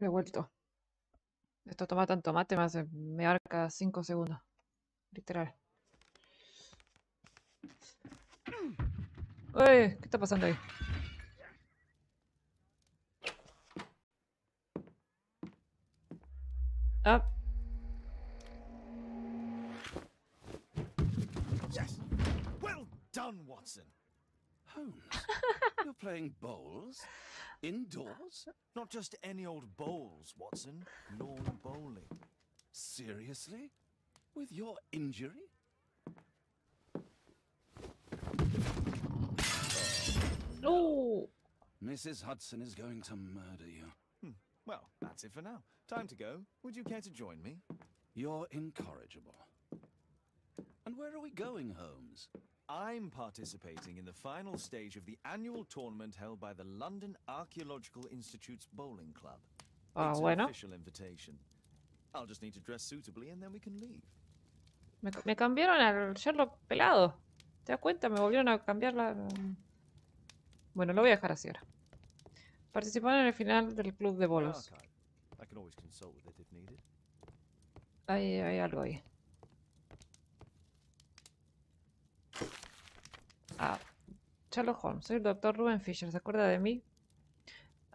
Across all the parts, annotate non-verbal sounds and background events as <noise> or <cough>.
He vuelto. Esto toma tanto mate, me hace me arca 5 segundos. Literal. Uy, ¿qué está pasando ahí? Ah, Yes. Well done, Watson. Holmes, you're playing bowls? Indoors? Not just any old bowls, Watson. Lawn bowling. Seriously? With your injury? ¡Uh! Mrs. Hudson is going to murder you. Hmm. Well, that's it for now. Time to go. Would you care to join me? You're incorrigible. And where are we going, Holmes? I'm participating in the final stage of the annual tournament held by the London Archaeological Institute's bowling club. Ah, it's bueno. official invitation. I'll just need to dress suitably and then we can leave. Me, me cambiaron al Sherlock pelado. ¿Te das cuenta? Me volvieron a cambiar la... Bueno, lo voy a dejar así ahora. Participaron en el final del club de bolos. archive. I can always consult with it if needed. Hay, hay algo ahí. Ah, Sherlock Holmes, soy el doctor Ruben Fisher, ¿se acuerda de mí?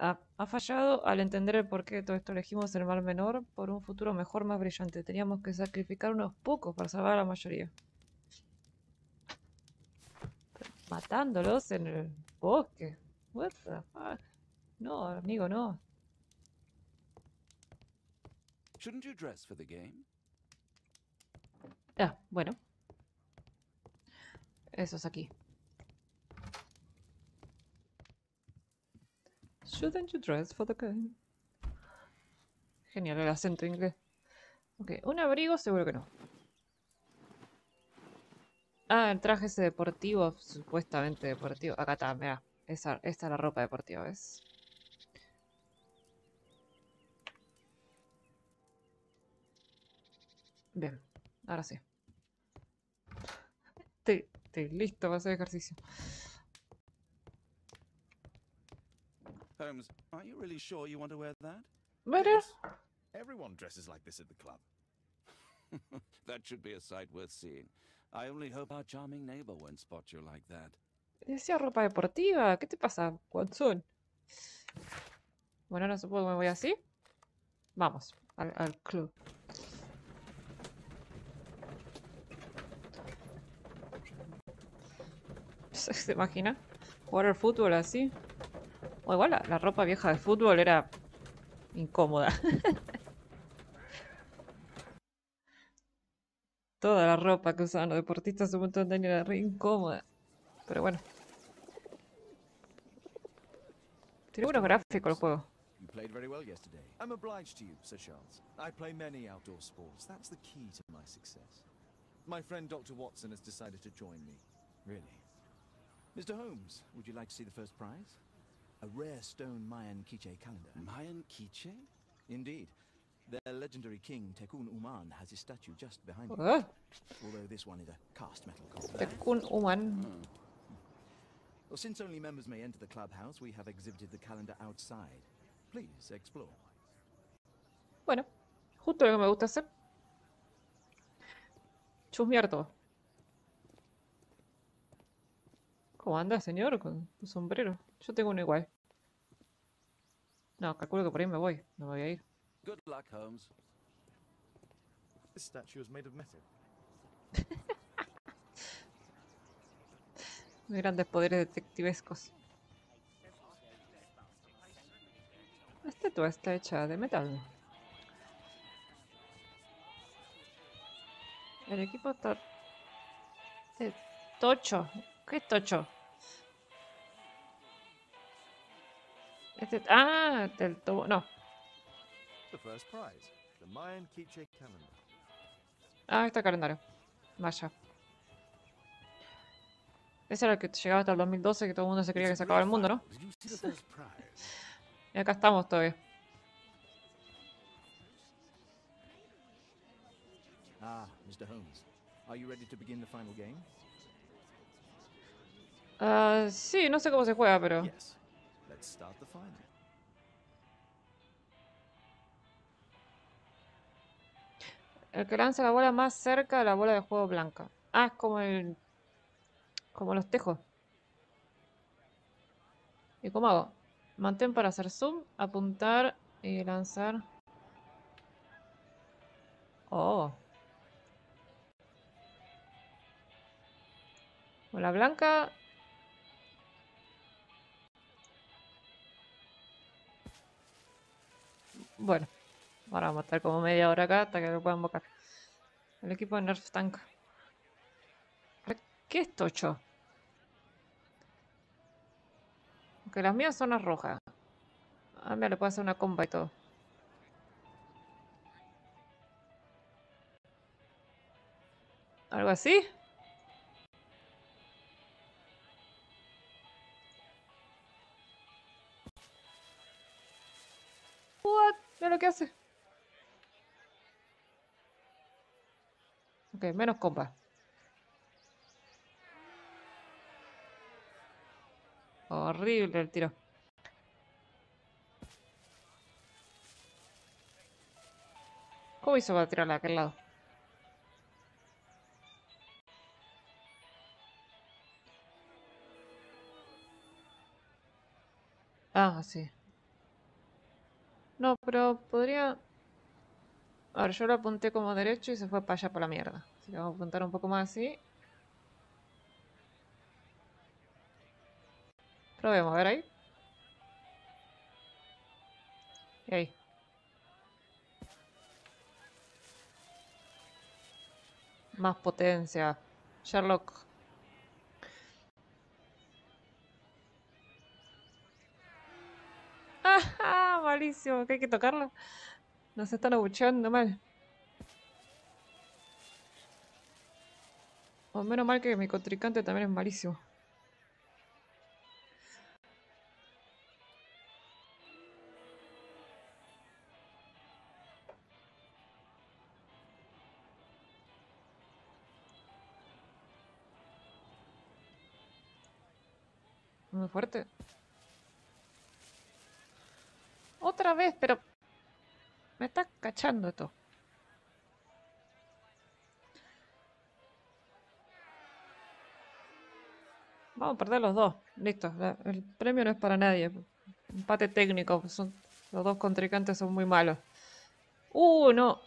Ah, ha fallado al entender el porqué de todo esto. Elegimos el mal menor por un futuro mejor, más brillante. Teníamos que sacrificar unos pocos para salvar a la mayoría. Matándolos en el bosque. What the fuck? No, amigo, no. Shouldn't you dress for the game? Ah, bueno. Eso es aquí. Shouldn't you dress for the game? Genial el acento inglés. Ok, un abrigo seguro que no. Ah, el traje ese deportivo, supuestamente deportivo. Acá está, mira. Esa, esta es la ropa deportiva, ¿ves? Bien, ahora sí. Estoy, estoy listo para hacer ejercicio. Holmes, are you really sure you want to wear that? Bueno, uh, Yes. Everyone dresses like this at the club. <laughs> that should be a sight worth seeing. I only hope our charming neighbor won't spot you like that. decía ropa deportiva. ¿Qué te pasa, Watson? Bueno, ahora supongo que me voy así. Vamos, al, al club. <laughs> ¿Se imagina? Jugar al fútbol así. O igual la, la ropa vieja de fútbol era incómoda. <laughs> Toda la ropa que usaban los deportistas un montón de años era re incómoda. Pero bueno. Tiene buenos gráficos el juego. You played very well yesterday. I'm obliged to you, Sir Charles. I play many outdoor sports. That's the key to my success. My friend Dr. Watson has decided to join me. Really? Mr. Holmes, would you like to see the first prize? A rare stone Mayan Quiche calendar. Mayan Quiche? Indeed. Their legendary king, Tekun Uman, has his statue just behind you. Ah, Although this one is a cast metal copy. Tekun Human. Well, since only members may enter the clubhouse, we have exhibited the calendar outside. Please explore. Bueno, justo lo que me gusta hacer. Chusmear todo. ¿Cómo anda, señor? Con tu sombrero. Yo tengo uno igual. No, calculo que por ahí me voy. Me voy a ir. Good luck, Holmes. This statue is made of metal. <laughs> Muy grandes poderes detectivescos. La estatua está hecha de metal. El equipo está... tocho. ¿Qué es tocho? Este... Ah, del tubo... No. Ah, está el calendario. Vaya. Ese era el que llegaba hasta el 2012, que todo el mundo se creía que se acababa el mundo, ¿no? Y acá estamos todavía. Ah, Mr. Holmes. Are you ready to begin the final game? Ah, sí, no sé cómo se juega, pero... Yes. El que lanza la bola más cerca de la bola de juego blanca. Ah, es como el. como los tejos. ¿Y cómo hago? Mantén para hacer zoom, apuntar y lanzar. Oh. Bola blanca, Bueno. Ahora vamos a estar como media hora acá hasta que lo puedan invocar. El equipo de Nerf Tank. ¿Qué es tocho? Aunque las mías son las rojas. A mí le puedo hacer una comba y todo. ¿Algo así? What? Mira lo que hace. Ok, menos comba. Horrible el tiro. ¿Cómo hizo para tirarla a aquel lado? Ah, sí. No, pero podría... A ver, yo lo apunté como derecho y se fue para allá por la mierda. Así que vamos a apuntar un poco más así. Probemos, a ver ahí. Y ahí. Más potencia. Sherlock. Malísimo. ¿Que hay que tocarlo? Nos están abucheando mal. O menos mal que mi contrincante también es malísimo. Muy fuerte. Otra vez, pero... Me está cachando esto. Vamos a perder los dos. Listo. El premio no es para nadie. Empate técnico. Son, los dos contrincantes son muy malos. ¡Uh, no!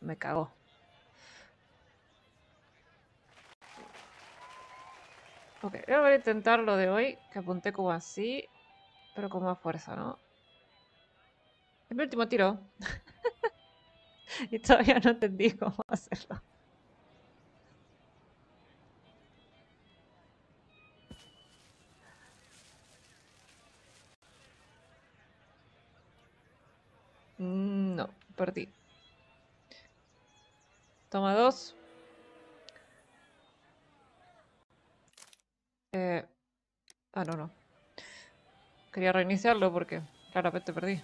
Me cagó. Ok, voy a intentar lo de hoy, que apunté como así, pero con más fuerza, ¿no? Es mi último tiro. <laughs> y todavía no entendí cómo hacerlo. Mm, no, perdí. Toma dos. Eh... Ah, no, no. Quería reiniciarlo porque claramente perdí.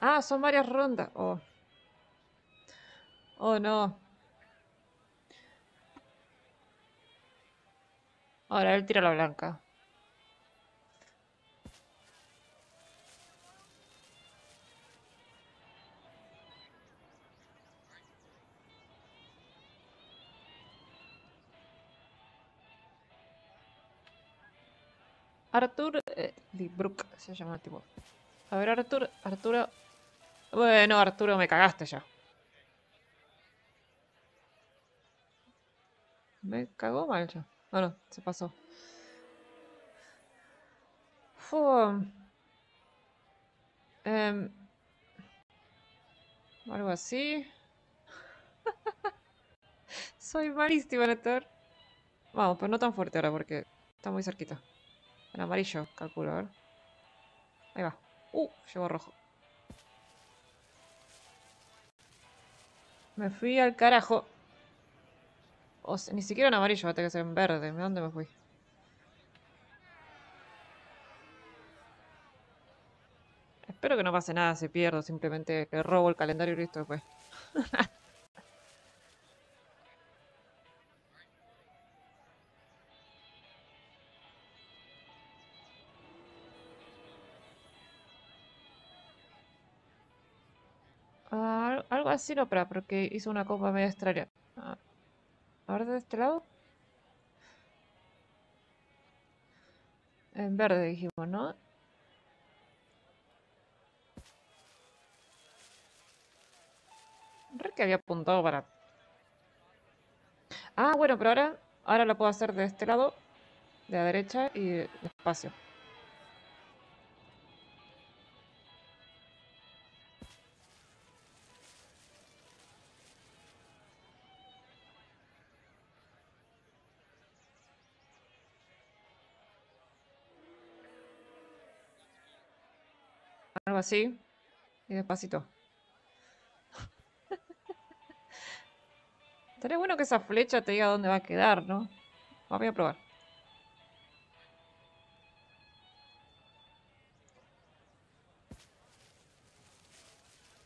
Ah, son varias rondas. Oh. Oh, no. Ahora él tira la blanca. Arthur eh, se llama el tipo. A ver, Arthur, Arturo. Bueno, Arturo, me cagaste ya. Me cagó mal ya. Bueno, se pasó. Em, algo así. <laughs> Soy malísima en Vamos, pero no tan fuerte ahora porque está muy cerquita. En amarillo, calculo, a ver. Ahí va. Uh, llegó rojo. Me fui al carajo. Ni siquiera en amarillo, va a tener que ser en verde. ¿De dónde me fui? Espero que no pase nada si pierdo. Simplemente le robo el calendario y listo después. <laughs> No, pero porque hizo una copa media extraña. Ah, A ver, de este lado. En verde dijimos, ¿no? Re que había apuntado para... Ah, bueno, pero ahora, ahora lo puedo hacer de este lado, de la derecha y despacio. Así. Y despacito. <laughs> Estaría bueno que esa flecha te diga dónde va a quedar, ¿no? Voy a probar.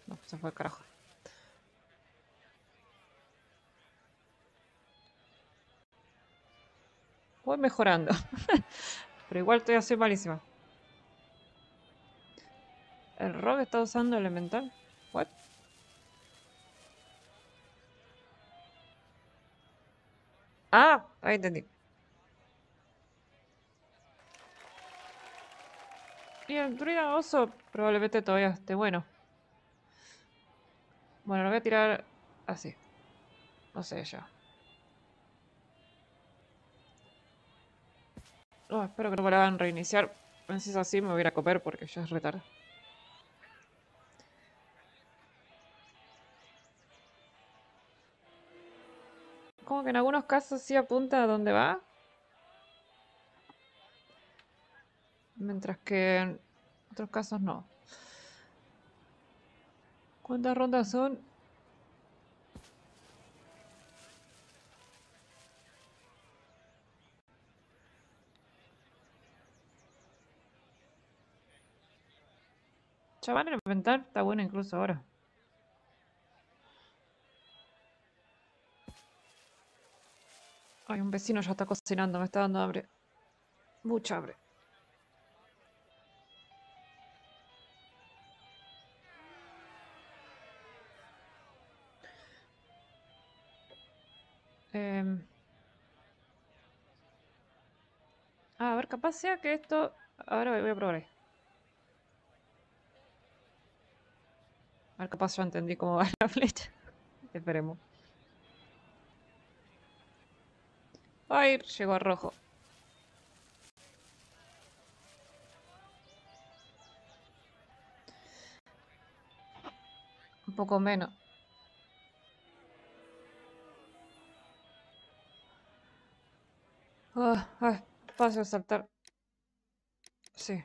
No, se fue el carajo. Voy mejorando. <laughs> Pero igual estoy así malísima. ¿El rock está usando elemental? What? Ah, ahí entendí. Y el druida oso probablemente todavía esté bueno. Bueno, lo voy a tirar así. No sé ya. Oh, espero que no me lo hagan reiniciar. Si es así, me voy a comer porque ya es retardo. Como que en algunos casos sí apunta a dónde va. Mientras que en otros casos no. ¿Cuántas rondas son? Chaval, el inventar está bueno incluso ahora. Ay, un vecino ya está cocinando, me está dando hambre. Mucha hambre. Em. Ah, a ver, capaz sea que esto... Ahora voy a probar ahí. A ver, capaz ya entendí cómo va <laughs> la flecha. Esperemos. Ay, llegó a rojo. Un poco menos. Ah, ah, paso a saltar. Sí.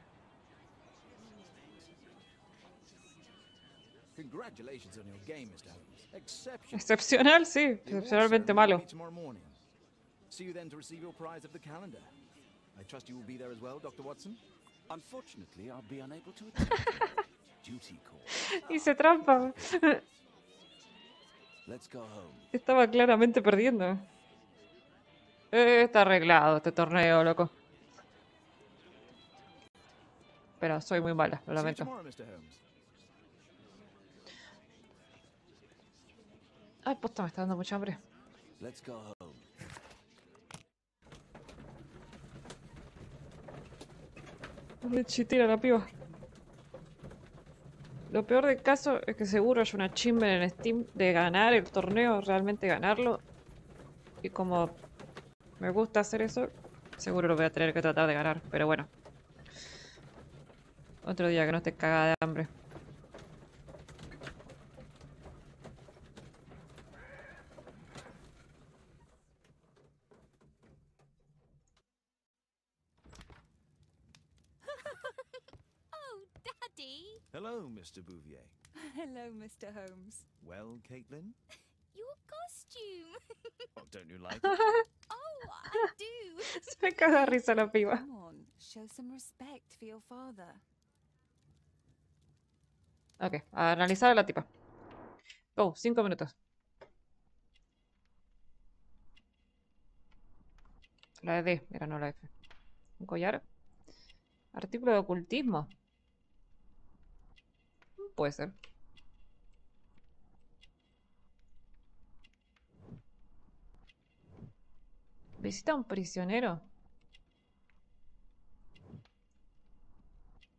Congratulations on your game, Mr. Holmes. Exceptional. Excepcional, sí. Excepcionalmente malo. will be tomorrow morning. See you then to receive your prize of the calendar. I trust you will be there as well, Dr. Watson. Unfortunately, I'll be unable to attend. <laughs> Duty call. Hice trampa. Let's go home. Estaba claramente perdiendo. Eh, está arreglado este torneo, loco. Pero soy muy mala, lo lamento. Ay, posta, me está dando mucha hambre. Let's go home. Le chitera la piba. Lo peor del caso es que seguro hay una achievement en Steam de ganar el torneo, realmente ganarlo. Y como me gusta hacer eso, seguro lo voy a tener que tratar de ganar. Pero bueno. Otro día que no esté cagada de hambre. Oh, Daddy! Hello, Mr. Bouvier. <laughs> Hello, Mr. Holmes. Well, Caitlin? <laughs> Your costume! <laughs> Oh, don't you like it? Oh, I do! Se me caga risa la piba. Come on, show some respect for your father. Ok, a analizar a la tipa. Oh, cinco minutos. La de D, era no la F. Un collar. Artículo de ocultismo. Puede ser. ¿Visita un prisionero?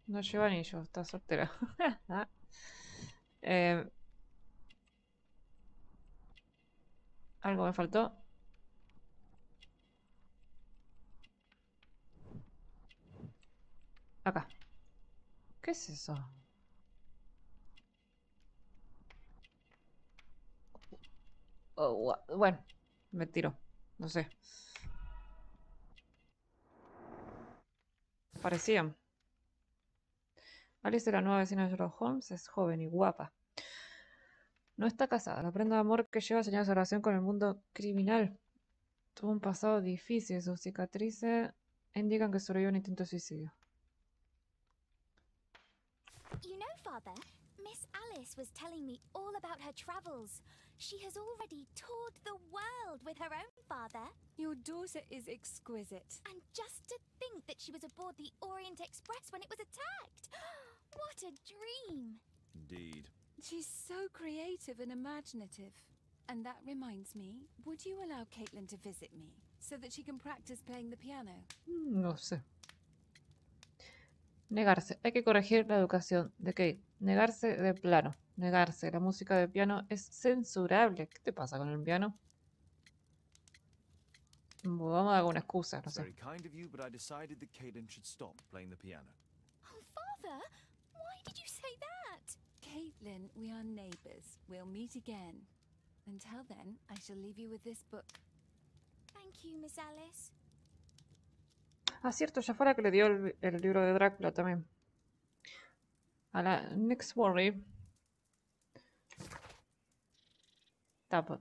No lleva anillo, está soltera. <laughs> eh, Algo me faltó. Acá. ¿Qué es eso? Bueno, me tiro. No sé. Parecían. Alice, la nueva vecina de Sherlock Holmes, es joven y guapa. No está casada. La prenda de amor que lleva señala su relación con el mundo criminal. Tuvo un pasado difícil. Sus cicatrices indican que sobrevivió un intento de suicidio. You know, Father, Miss Alice was telling me all about her travels. She has already toured the world with her own father. Your daughter is exquisite. And just to think that she was aboard the Orient Express when it was attacked. <gasps> What a dream! Indeed. She's so creative and imaginative. And that reminds me, would you allow Caitlin to visit me so that she can practice playing the piano? Mm, No sé. Negarse. Hay que corregir la educación de Kate. Negarse de plano. Negarse. La música de piano es censurable. ¿Qué te pasa con el piano? Vamos a dar una excusa, no sé. Very kind of you, but I decided that Caitlin should stop playing the piano. Oh, Father, why did you say that? Caitlin, we are neighbours. We'll meet again. Until then, I shall leave you with this book. Thank you, Miss Alice. Ah, cierto, ya fuera que le dio el, libro de Drácula también. A la Next Worry. Tapa.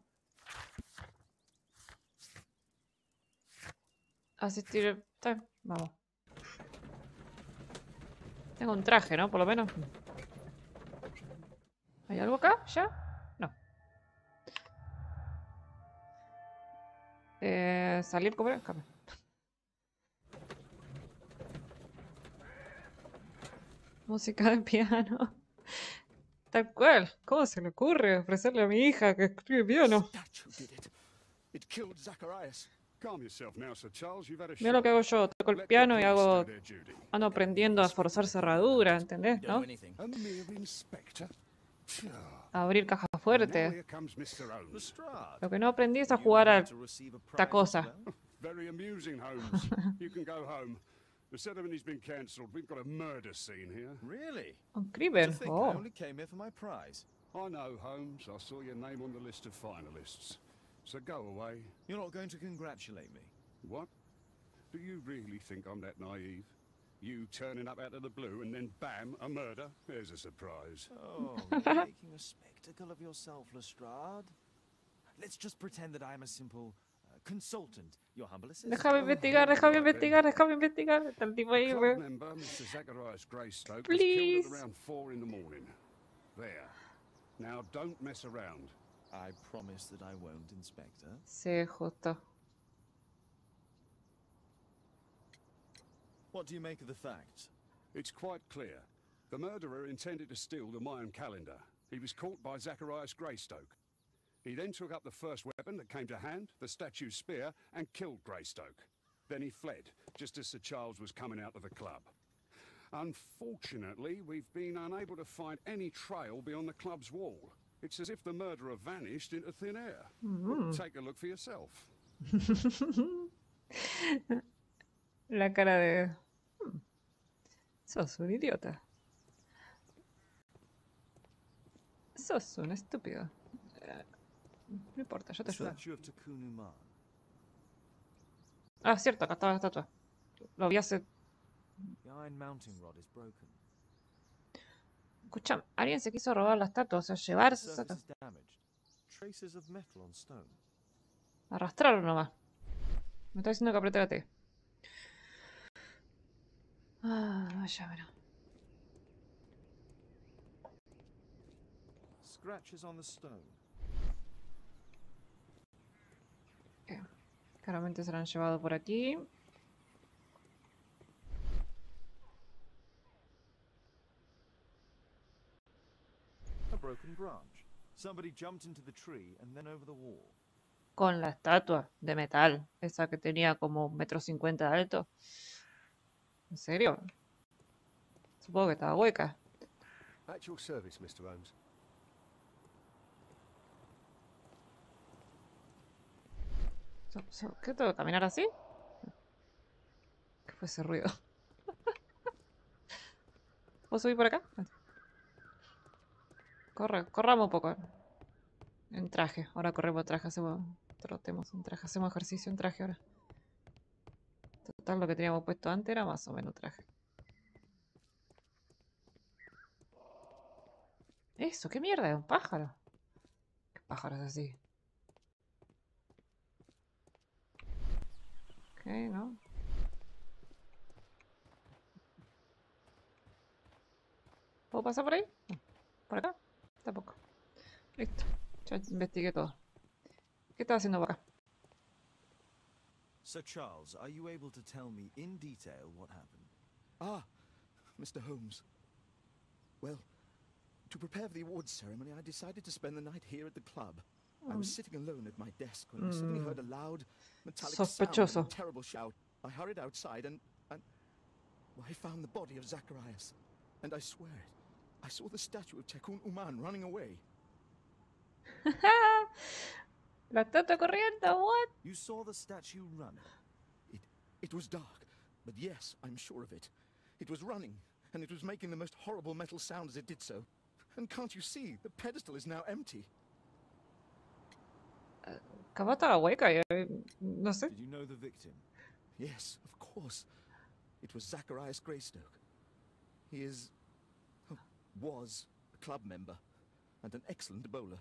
Asistir. Vamos. Tengo un traje, ¿no? Por lo menos. ¿Hay algo acá? ¿Ya? No. Eh, salir, comer. Música de piano. <laughs> Tal cual. ¿Cómo se le ocurre ofrecerle a mi hija que escribe piano? Mira lo que hago yo. Toco el piano y hago. Ando aprendiendo a forzar cerradura, ¿entendés? ¿No? A abrir. Holmes. Lestrade. Lo que no aprendí es a jugar a esta cosa. <laughs> <laughs> well? Very amusing, Holmes. you can go home. The ceremony's been cancelled. We've got a murder scene here. Really? un To crimen. I Oh. only came here for my prize. I know, Holmes. I saw your name on the list of finalists. So go away. You're not going to congratulate me. What? Do you really think I'm that naive? You turning up out of the blue and then bam, a murder? There's a surprise. Oh, <laughs> you're making a spectacle of yourself, Lestrade. Let's just pretend that I'm a simple consultant, your humble assistant. Déjame oh, investigar, déjame investigar, déjame investigar. Está el tipo ahí, Club güey. Zacharias Greystoke Please. killed around four in the morning. There. Now don't mess around. I promise that I won't, Inspector. Sí, justo. What do you make of the facts? It's quite clear. The murderer intended to steal the Mayan calendar. He was caught by Zacharias Greystoke. He then took up the first weapon that came to hand, the statue's spear, and killed Greystoke. Then he fled, just as Sir Charles was coming out of the club. Unfortunately, we've been unable to find any trail beyond the club's wall. It's as if the murderer vanished into thin air. Take a look for yourself. <laughs> La cara de. "Hmm, Sos un idiota. Sos un estúpido. No importa, yo te ayudo. Ah, cierto, acá estaba la estatua. Lo vi hace. The iron mounting rod is broken. Escucha, alguien se quiso robar la estatua, o sea, llevar The esa estatua. Arrastraron nomás. Me está diciendo que apreté la T. Ah, vaya, bueno. Scratches on the stone. Claramente se la han llevado por aquí. A broken branch. Somebody jumped into the tree and then over the wall. con la estatua de metal, esa que tenía como un metro cincuenta de alto. ¿En serio? Supongo que estaba hueca. At your service, Mr. Holmes. So- so- ¿Qué tengo que caminar así? ¿Qué fue ese ruido? <laughs> ¿Puedo subir por acá? Corre, corramos un poco. En traje. Ahora corremos en traje, hacemos. Trotemos en traje, hacemos ejercicio en traje ahora. Total, lo que teníamos puesto antes era más o menos traje. Eso, ¿qué mierda? ¿Es un pájaro? ¿Qué pájaro es así? Ok, ¿no? ¿Puedo pasar por ahí? No. ¿Por acá? Tampoco. Listo. Ya investigué todo. ¿Qué estás haciendo por acá? Sir Charles, are you able to tell me in detail what happened? Ah, Mr. Holmes. Well, to prepare for the awards ceremony, I decided to spend the night here at the club. I was hmm. sitting alone at my desk when I suddenly hmm. heard a loud, metallic sound a terrible shout. I hurried outside and, and I found the body of Zacharias. And I swear it, I saw the statue of Tekun Uman running away. <laughs> La estatua corriendo, what? You saw the statue run. It it was dark, but yes, I'm sure of it. It was running, and it was making the most horrible metal sound as it did so. And can't you see, the pedestal is now empty. Capaz estaba hueca y no sé. Did you know the victim? Yes, of course. It was Zacharias Greystoke. He is was a club member and an excellent bowler.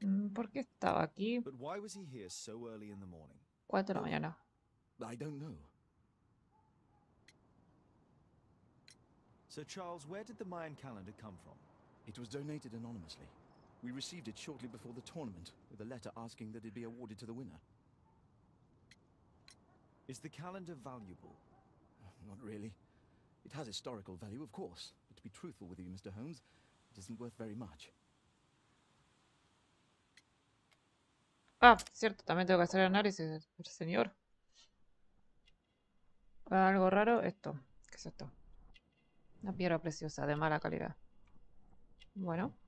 Mm, ¿Por qué estaba aquí? But why was he here so early in the morning? 4 de la mañana. I don't know. Sir Charles, where did the Mayan calendar come from? It was donated anonymously. We received it shortly before the tournament, with a letter asking that it be awarded to the winner. Is the calendar valuable? <sighs> Not really. It has historical value, of course, but to be truthful with you, Mr. Holmes, it isn't worth very much. Ah, cierto, también tengo que hacer análisis del señor. Algo raro, esto. ¿Qué es esto? Una piedra preciosa, de mala calidad. Bueno.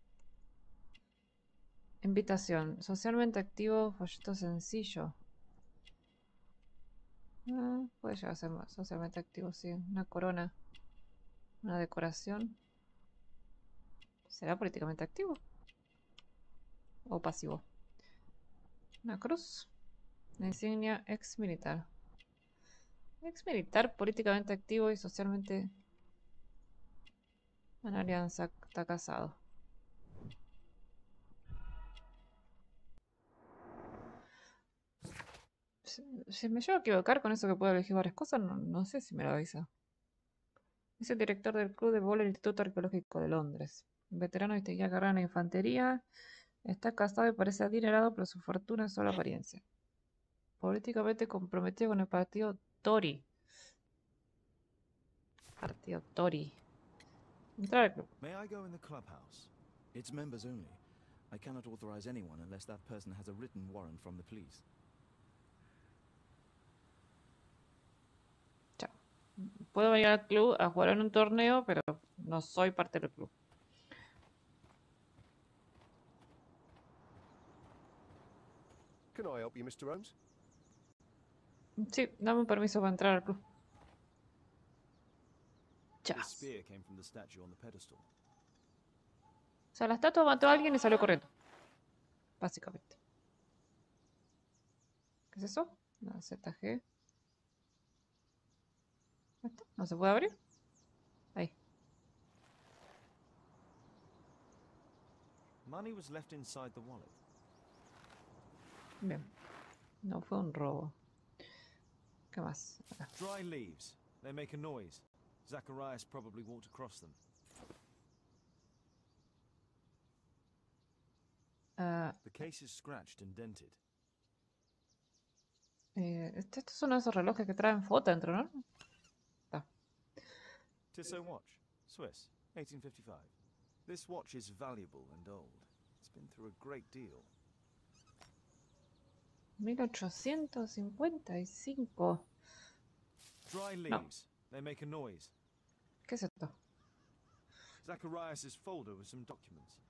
Invitación. Socialmente activo, folleto sencillo. Ah, puede llegar a ser más socialmente activo, sí. Una corona. Una decoración. ¿Será políticamente activo? ¿O pasivo? Una cruz. Una insignia ex militar. Ex militar, políticamente activo y socialmente. Una alianza, está casado. Si, me llevo a equivocar con eso que puedo elegir varias cosas, no, no sé si me lo avisa. Es el director del Club de Bola del Instituto Arqueológico de Londres. Veterano de distinguida carrera en la infantería. Está casado y parece adinerado, pero su fortuna es solo apariencia. Políticamente comprometido con el partido Tory. Partido Tory. Entrar al club. May I go in the clubhouse? It's members only. I cannot authorize anyone unless that person has a written warrant from the police. Chao. Puedo venir al club a jugar en un torneo, pero no soy parte del club. Can I help you, Mr. Holmes? Sí, dame un permiso para entrar al club. This Chas. spear came from the statue on the pedestal. O sea, la estatua mató a alguien y salió corriendo. Básicamente. ¿Qué es eso? Una ZG. ¿No se puede abrir? Ahí. Money was left inside the wallet. Bien. No fue un robo. ¿Qué más? Acá. Dry leaves. They make a noise. Zacharias probably walked across them. Ah, The case is scratched and dented. eh, estos son esos relojes que traen foto dentro, ¿no? Tissot watch, Swiss, 1855. This watch is valuable and old. It's Been through a great deal. 1855. Dry leaves. They make a noise. ¿Qué es esto? Zacharias' folder with some documents.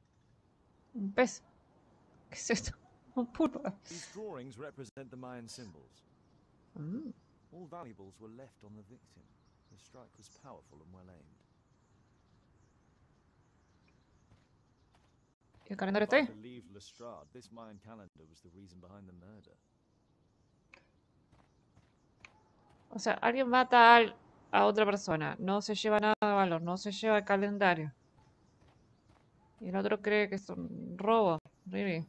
Pez. ¿Qué es esto? Un pulpo. These drawings represent the Mayan symbols. Mm. All valuables were left on the victim. The strike was powerful and well aimed. ¿Y el calendario If está I ahí? believed Lestrade, this Mayan calendar was the reason behind the murder. O sea, alguien mata al- a otra persona, no se lleva nada de valor, no se lleva el calendario. Y el otro cree que es un robo. Really.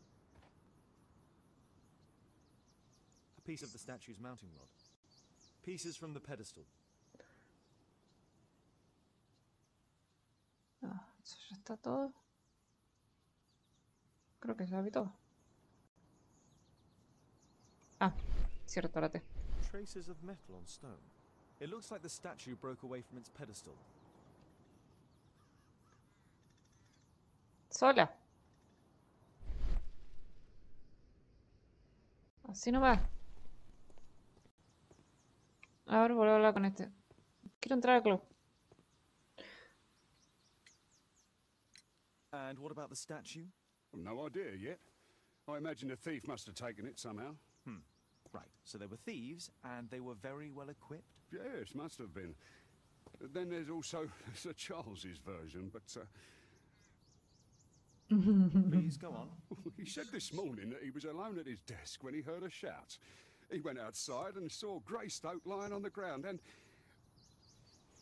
A piece of the statue's mounting rod. Pieces from the pedestal. Ah, eso ya está todo. Creo que ya vi todo. Ah, cierto, ahora te. Traces of metal on stone. It looks like the statue broke away from its pedestal. Sola. Así nomás. A ver, vuelvo a hablar con este. Quiero entrar al club. And what about the statue? No idea yet. I imagine the thief must have taken it somehow. Right, so they were thieves, and they were very well equipped. Yes, must have been. Then there's also <laughs> Sir Charles's version, but uh, <laughs> Please go on. <laughs> he said this morning that he was alone at his desk when he heard a shout. He went outside and saw Greystoke lying on the ground, and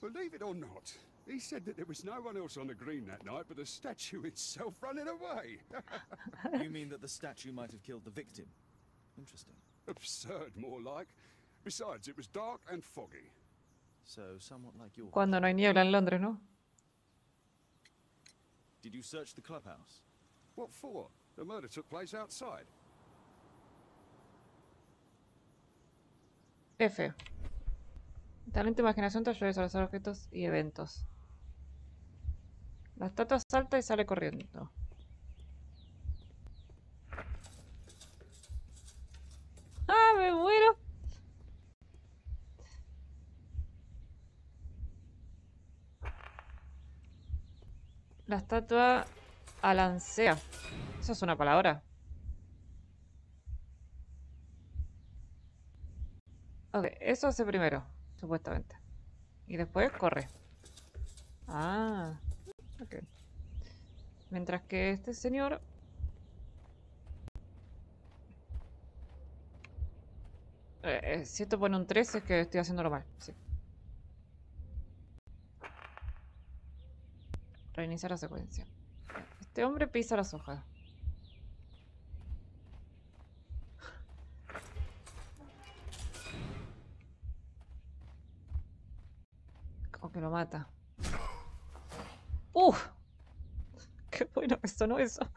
believe it or not, he said that there was no one else on the green that night but the statue itself running away. <laughs> you mean that the statue might have killed the victim? Interesting. Absurd, more like. Besides, it was dark and foggy. So, somewhat like your. Cuando no hay niebla en Londres, ¿no? Did you search the clubhouse? What for? The murder took place outside. F. Talento imaginación te ayuda a visualizar objetos y eventos. La estatua salta y sale corriendo. ¡Ah, me muero! La estatua alancea. Eso es una palabra. Ok, eso hace primero, supuestamente. Y después corre. Ah, Mientras que este señor... Eh, eh, si esto pone un 13 es que estoy haciéndolo mal. Sí. Reiniciar la secuencia. Este hombre pisa las hojas. Como que lo mata. ¡Uf! ¡Qué bueno que sonó eso!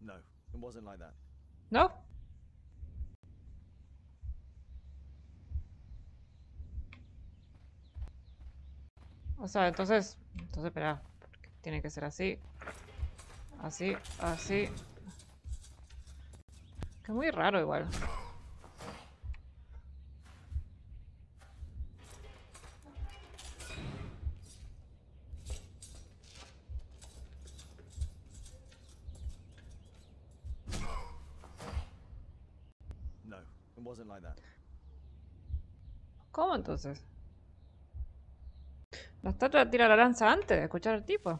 No, it wasn't like that. ¿No? O sea, entonces... Entonces, espera. Tiene que ser así. Así, así. Que muy raro igual. No, it wasn't like that. ¿Cómo entonces? La estatua tira la lanza antes de escuchar al tipo.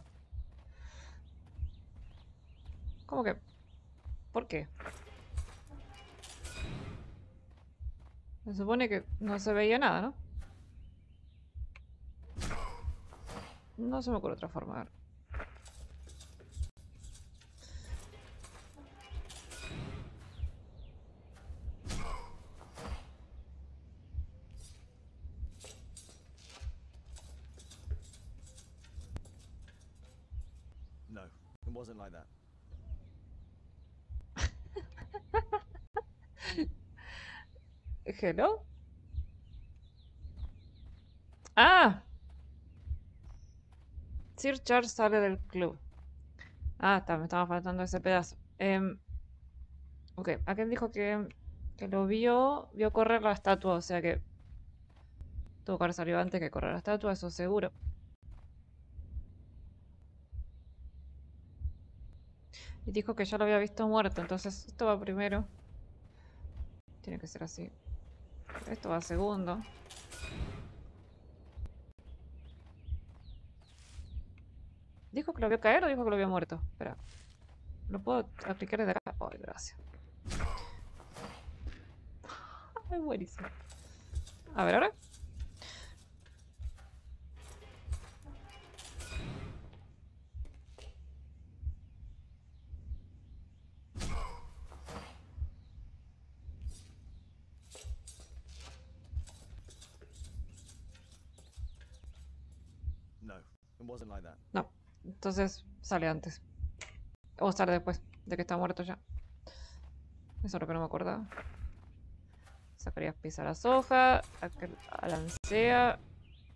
¿Cómo que? ¿Por qué? Se supone que no se veía nada, ¿no? No se me ocurre otra forma. a ver. Hello. Ah. Sir Charles sale del club. Ah, está, me estaba faltando ese pedazo. Em, ok, aquel dijo que, que lo vio, vio correr la estatua, o sea que tuvo que haber salido antes que correr la estatua, eso seguro. Y dijo que ya lo había visto muerto, entonces esto va primero. Tiene que ser así. Esto va segundo. ¿Dijo que lo vio caer o dijo que lo vio muerto? Espera. ¿Lo puedo aplicar desde acá? Ay, gracias. Ay, buenísimo. A ver, ahora. No. Entonces sale antes. O sale después de que está muerto ya. Eso es lo que no me acordaba. Zacarías pisa la soja. Aquel balancea.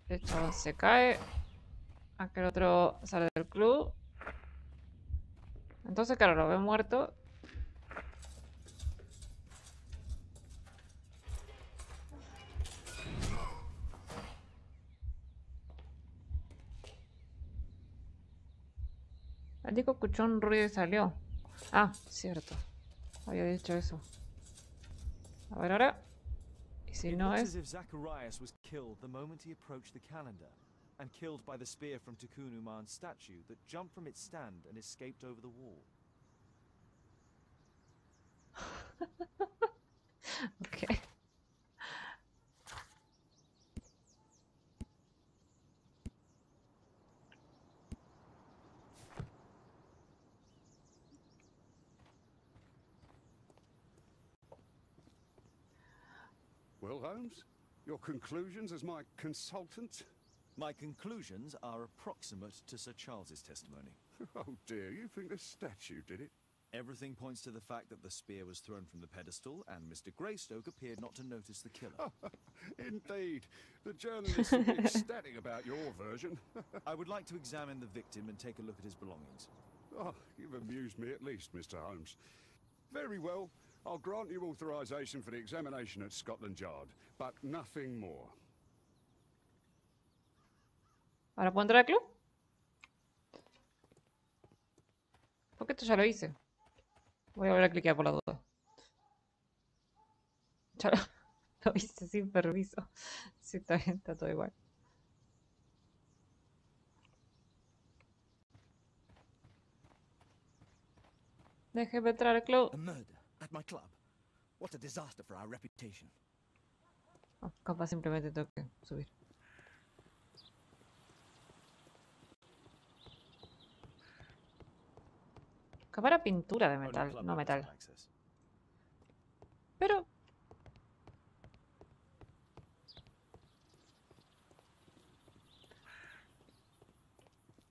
El chabón se cae. Aquel otro sale del club. Entonces, claro, lo ve muerto. Disco escuchó un ruido y salió. Ah, cierto. Había dicho eso. A ver ahora. Y si no es... as if Zacharias was killed the moment he approached the calendar, and killed by the spear from Tikkun Uman's statue that jumped from its stand and escaped over the wall. <laughs> Ok. Well, Holmes, your conclusions as my consultant? My conclusions are approximate to Sir Charles's testimony. <laughs> Oh dear, you think the statue did it? Everything points to the fact that the spear was thrown from the pedestal, and Mr. Greystoke appeared not to notice the killer. <laughs> Indeed. The journalists will be <laughs> ecstatic about your version. I would like to examine the victim and take a look at his belongings. oh, you've amused me at least, Mr. Holmes. Very well. I'll grant you authorization for the examination at Scotland Yard, but nothing more. ¿Ahora puedo entrar al club? Porque esto ya lo hice. Voy a volver a cliquear por la duda. Ya lo, <laughs> lo hice sin permiso. Sí, está bien, está todo igual. Déjeme entrar al club. A murder at my club. What a disaster for our reputation. Ah, oh, capaz simplemente tengo que subir. Capaz era pintura de metal, no metal. Pero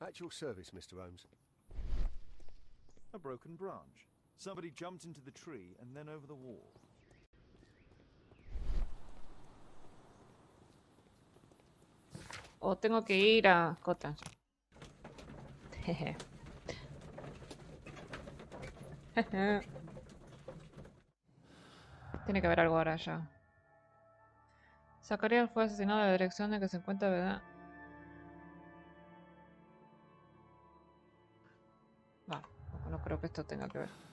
At your service, Mr. Holmes. A broken branch. Somebody jumped into the tree and then over the wall. O tengo que ir a Scotland. <laughs> Jeje. Tiene que haber algo ahora ya. Zacarías fue asesinado en la dirección de que se encuentra, ¿verdad? No, no creo que esto tenga que ver.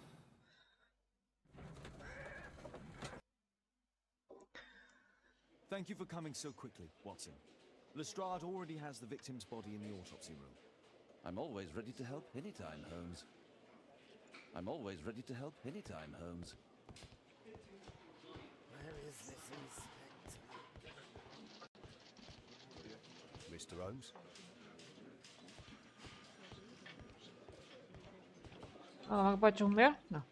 Thank you for coming so quickly, Watson. Lestrade already has the victim's body in the autopsy room. I'm always ready to help anytime, Holmes. I'm always ready to help anytime, Holmes. Where is this inspector? Mr. Holmes. Ah, ¿para chumbear? No.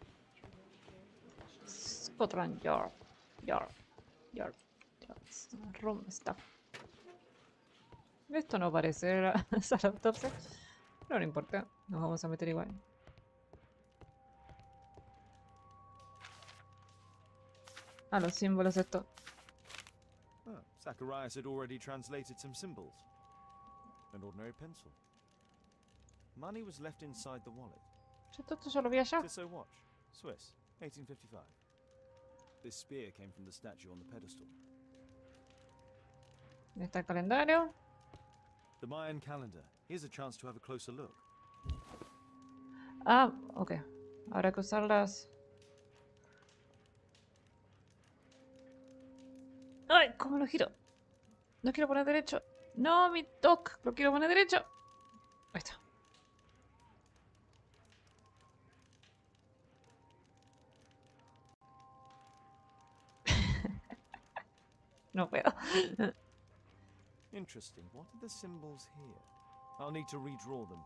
Scotland Yard. Yard. Yard. Room stuff. Esto no parece la <laughs> sala autopsia. Pero no importa, nos vamos a meter igual. Ah, los símbolos esto. Ah, Zacharias had already translated some symbols. An ordinary pencil. Money was left inside the wallet. Esto, esto yo lo vi allá. Tissot watch, Swiss, 1855. This spear came from the statue on the pedestal. Está el calendario. The Mayan calendar. Here's a chance to have a closer look. Ah, ok. Habrá que usarlas. ¡Ay! ¿Cómo lo giro? No quiero poner derecho. No, mi toc. Lo quiero poner derecho. Ahí está. <laughs> no puedo. <laughs> Interesting. What are the symbols here? I'll need to redraw them.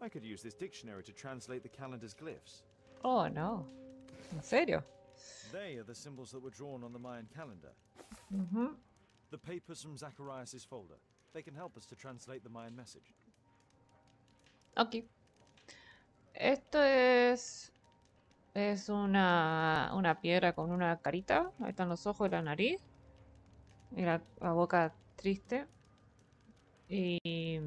I could use this dictionary to translate the calendar's glyphs. Oh, no. ¿En serio? They are the symbols that were drawn on the Mayan calendar. Ujú. The papers from Zacharias' folder. They can help us to translate the Mayan message. Ok. Esto es. Es una, una piedra con una carita. Ahí están los ojos y la nariz. Y la, boca triste. Y.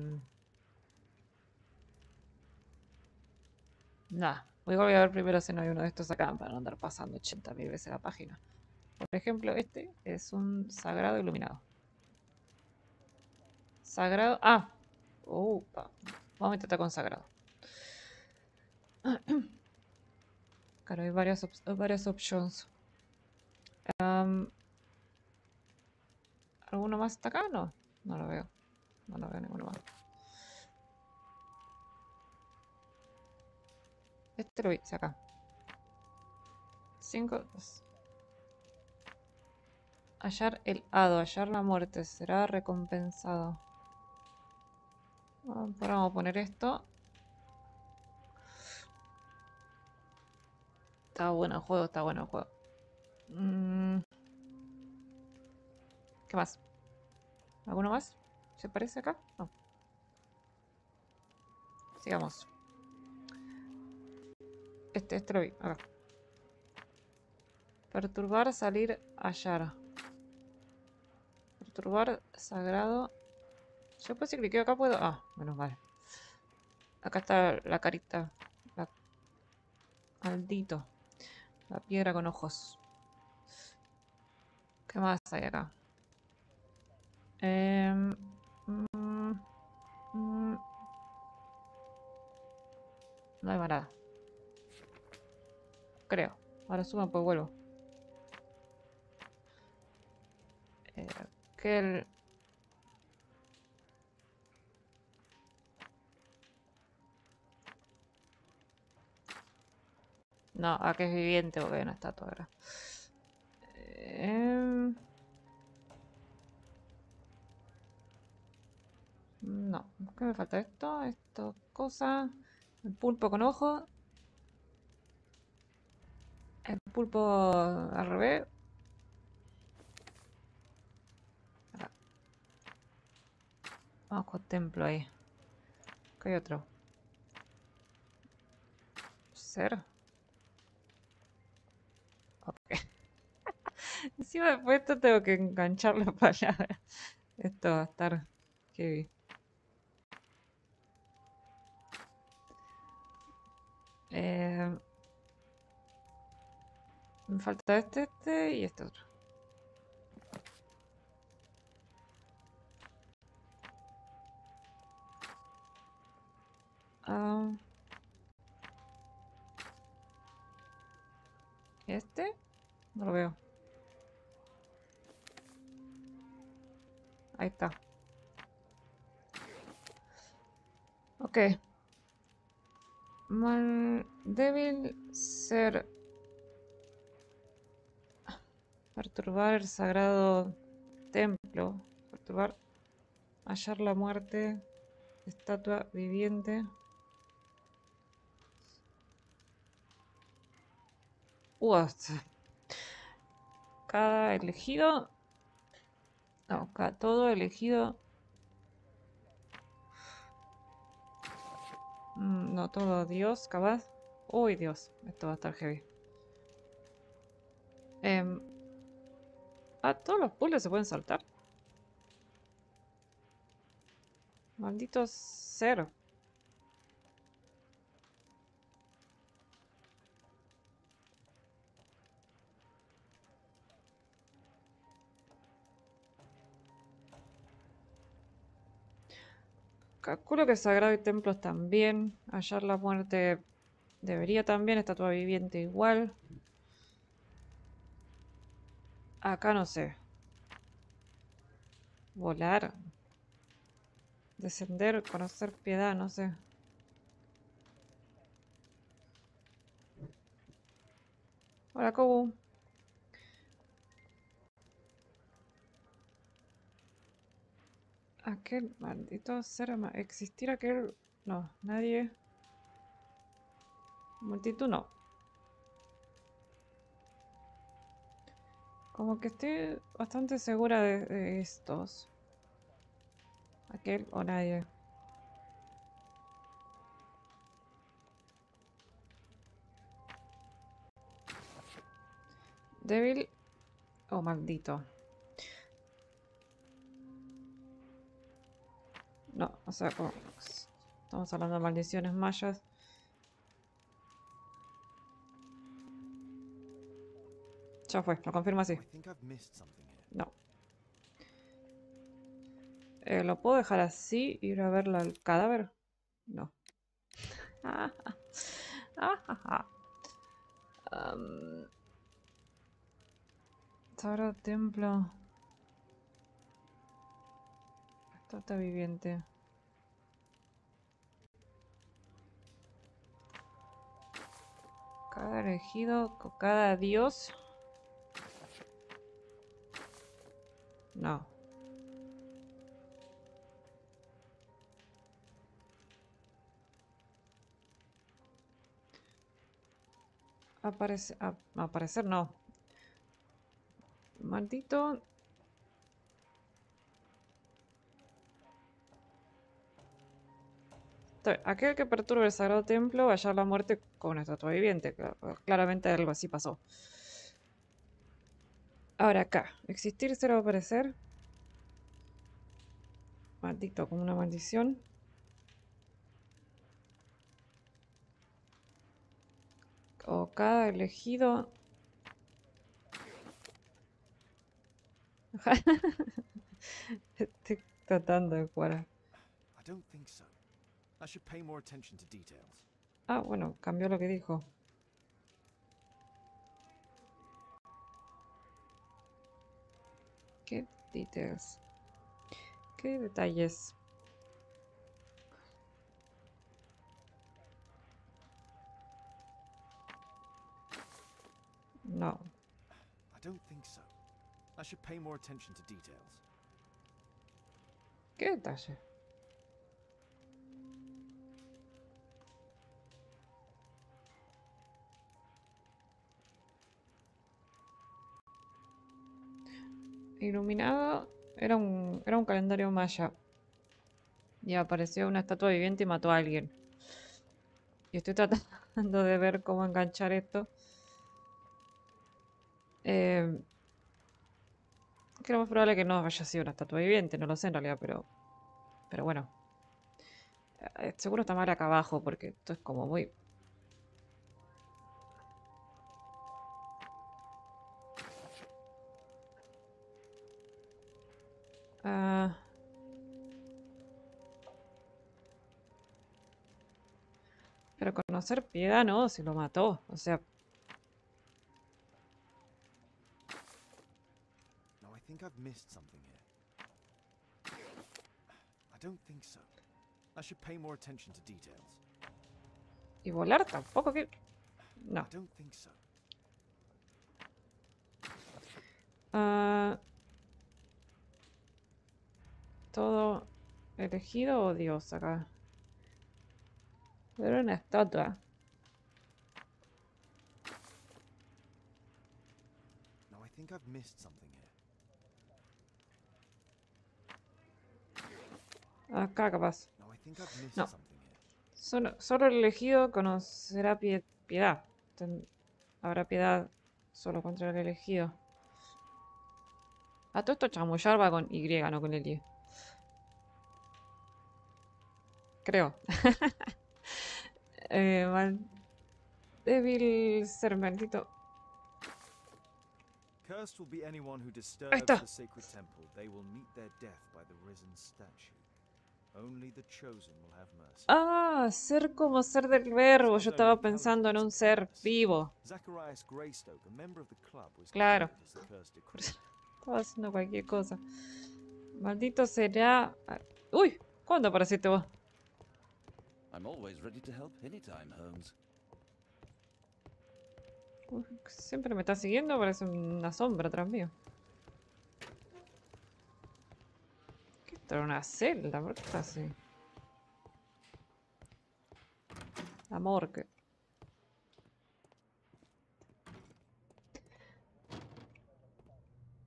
Nada. Voy a ver primero si no hay uno de estos acá para no andar pasando 80.000 veces la página. Por ejemplo, este es un sagrado iluminado. Sagrado. Ah. Upa. Vamos a intentar con sagrado. Claro, hay varias, op- varias options. ¿Alguno más está acá? No, no lo veo. No lo veo ninguno más. Este lo hice acá. Cinco. dos. Hallar el hado, hallar la muerte. Será recompensado. Ah, Ahora vamos a poner esto. Está bueno el juego, está bueno el juego. Mm. ¿Qué más? ¿Alguno más? ¿Se parece acá? No. Sigamos. Este, este lo vi, acá. Perturbar, salir, hallar. Perturbar, sagrado. Yo pues si cliqueo acá puedo... Ah, menos mal. Acá está la carita. La... Maldito. La piedra con ojos. ¿Qué más hay acá? Mm. No hay más nada. Creo. Ahora suban pues vuelvo. Eh, que el... No, acá es viviente porque hay una estatua ahora. Em, No, ¿qué me falta? Esto, esto, cosa. El pulpo con ojo. El pulpo al revés. Vamos con templo ahí. ¿Qué hay otro? Ser. Ok. <laughs> Encima después esto tengo que enganchar la palabra. Esto va a estar heavy. Eh, me falta este, este y este otro. Ah. ¿Este? No lo veo. Ahí está. Ok. Mal débil ser perturbar el sagrado templo, perturbar hallar la muerte, estatua viviente. What? Cada elegido no, cada todo elegido No todo Dios, capaz. Uy, Dios, esto va a estar heavy. Em, ah, todos los puzzles se pueden saltar. Maldito cero. Calculo que Sagrado y Templos también. Hallar la muerte debería también. Estatua viviente igual. Acá no sé. Volar. Descender, conocer piedad, no sé. Hola, Kobu. Aquel maldito ser... ¿Existir aquel...? No, nadie... Multitud no. Como que estoy bastante segura de, estos. Aquel o nadie. Débil o maldito. No, o sea, estamos hablando de maldiciones mayas. Ya fue, lo confirma así. No. Eh, ¿Lo puedo dejar así y ir a ver el cadáver? No. <laughs> um, templo. Estatua viviente. Cada elegido, cada dios. No. Aparece, a, aparecer no. Maldito. Aquel que perturbe el sagrado templo va a hallar la muerte con una estatua viviente. Claramente algo así pasó. Ahora acá. Existir a aparecer. Maldito, como una maldición. O cada elegido. <laughs> Estoy tratando de jugar. Ah, bueno, cambió lo que dijo. ¿Qué details? ¿Qué detalles? No. I don't think so. I should pay more attention to details. ¿Qué detalle? Iluminado era un, era un calendario maya. Y apareció una estatua viviente y mató a alguien. Y estoy tratando de ver cómo enganchar esto. Eh, que lo más probable que no haya sido una estatua viviente, no lo sé en realidad, pero. Pero bueno. Eh, seguro está mal acá abajo porque esto es como muy Ah. Pero conocer piedad no, si lo mató. O sea. No, I think I've missed something here. I don't think so. I should pay more attention to details. Y volar tampoco que. No. I don't think so. Ah todo elegido o Dios acá. Era una estatua. No, I think I've missed something here. Acá capaz. No, I think I've missed no. something here. Solo, solo el elegido conocerá piedad. habrá piedad Solo contra el elegido. A todo esto chamullar va con Y, no con el I. Creo. <laughs> eh, mal. Débil ser maldito. Cursed will be anyone who disturbs the sacred temple. They will meet their death by the risen statue. Only the chosen will have mercy. Ah, ser como ser del verbo. Yo estaba pensando en un ser vivo. Zacharias Greystoke, a member of the club, was Claro. Estaba haciendo cualquier cosa. Maldito será. Ah, Uy, ¿cuándo apareciste vos? I'm always ready to help anytime, Holmes. Siempre me está siguiendo, parece una sombra atrás mío. ¿Qué esto era una celda? ¿Por qué está así? La morgue.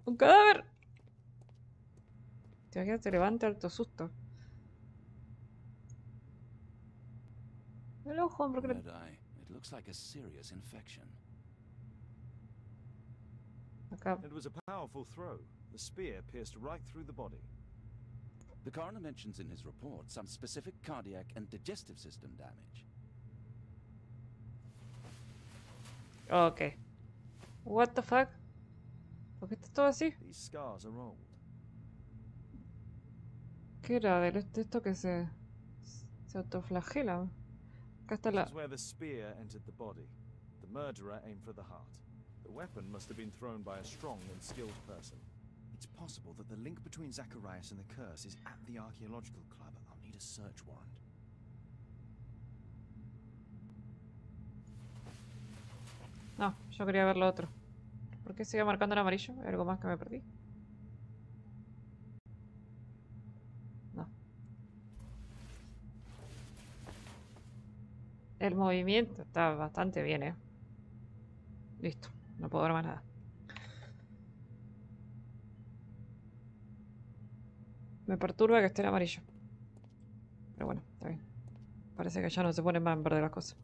¡Un cadáver! Te imaginas te levanta alto susto. El ojo, ¿por Red eye. It looks like a serious infection. It was a powerful throw. The spear pierced right through the body. The coroner mentions in his report some specific cardiac and digestive system damage. Ok. What the fuck? ¿Por qué está todo así? These scars are old. ¿Qué era de de esto que se, se autoflagela? Acá está This la... is where the spear entered the body. The murderer aimed for the heart. The weapon must have been thrown by a strong and skilled person. It's possible that the link between Zacharias and the curse is at the archaeological club. I'll need a search warrant. No, yo quería ver lo otro. ¿Por qué sigue marcando en amarillo? ¿Hay algo más que me perdí? El movimiento está bastante bien, ¿eh? Listo, no puedo ver más nada. Me perturba que esté en amarillo. Pero bueno, está bien. Parece que ya no se ponen más en verde las cosas.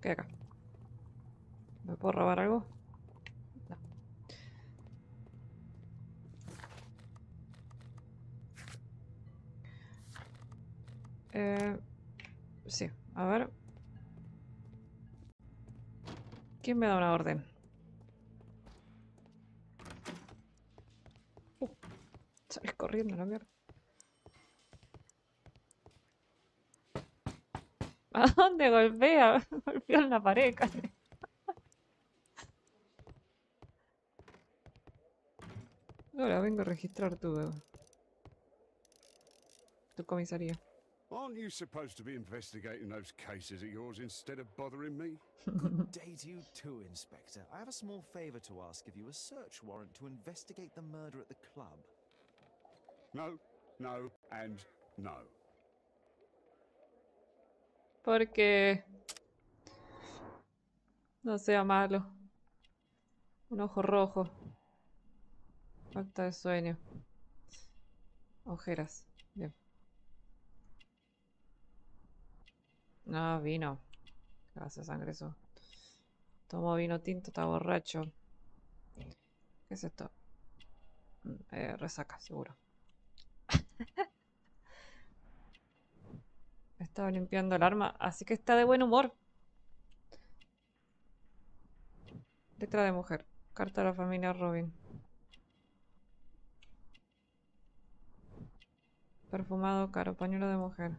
¿Qué hay acá? ¿Me puedo robar algo? No. Eh, sí, a ver. ¿Quién me da una orden? Uh, sales corriendo la mierda. <laughs> ¿A dónde golpea? <laughs> Golpeó en la pared casi. <laughs> Ahora vengo a registrar tu, tu comisaría. Aren't you supposed to be investigating those cases of yours instead of bothering me? Good day to you too, Inspector. I have a small favor to ask of you. A search warrant to investigate the murder at the club. No, no, and no. Porque no sea malo. Un ojo rojo. Falta de sueño. Ojeras. No, vino. ¿Qué hace sangre eso? Tomo vino tinto, está borracho. ¿Qué es esto? Mm, eh, resaca, seguro. <laughs> Estaba limpiando el arma, así que está de buen humor. Letra de mujer. Carta a la familia Robin. Perfumado caro, pañuelo de mujer.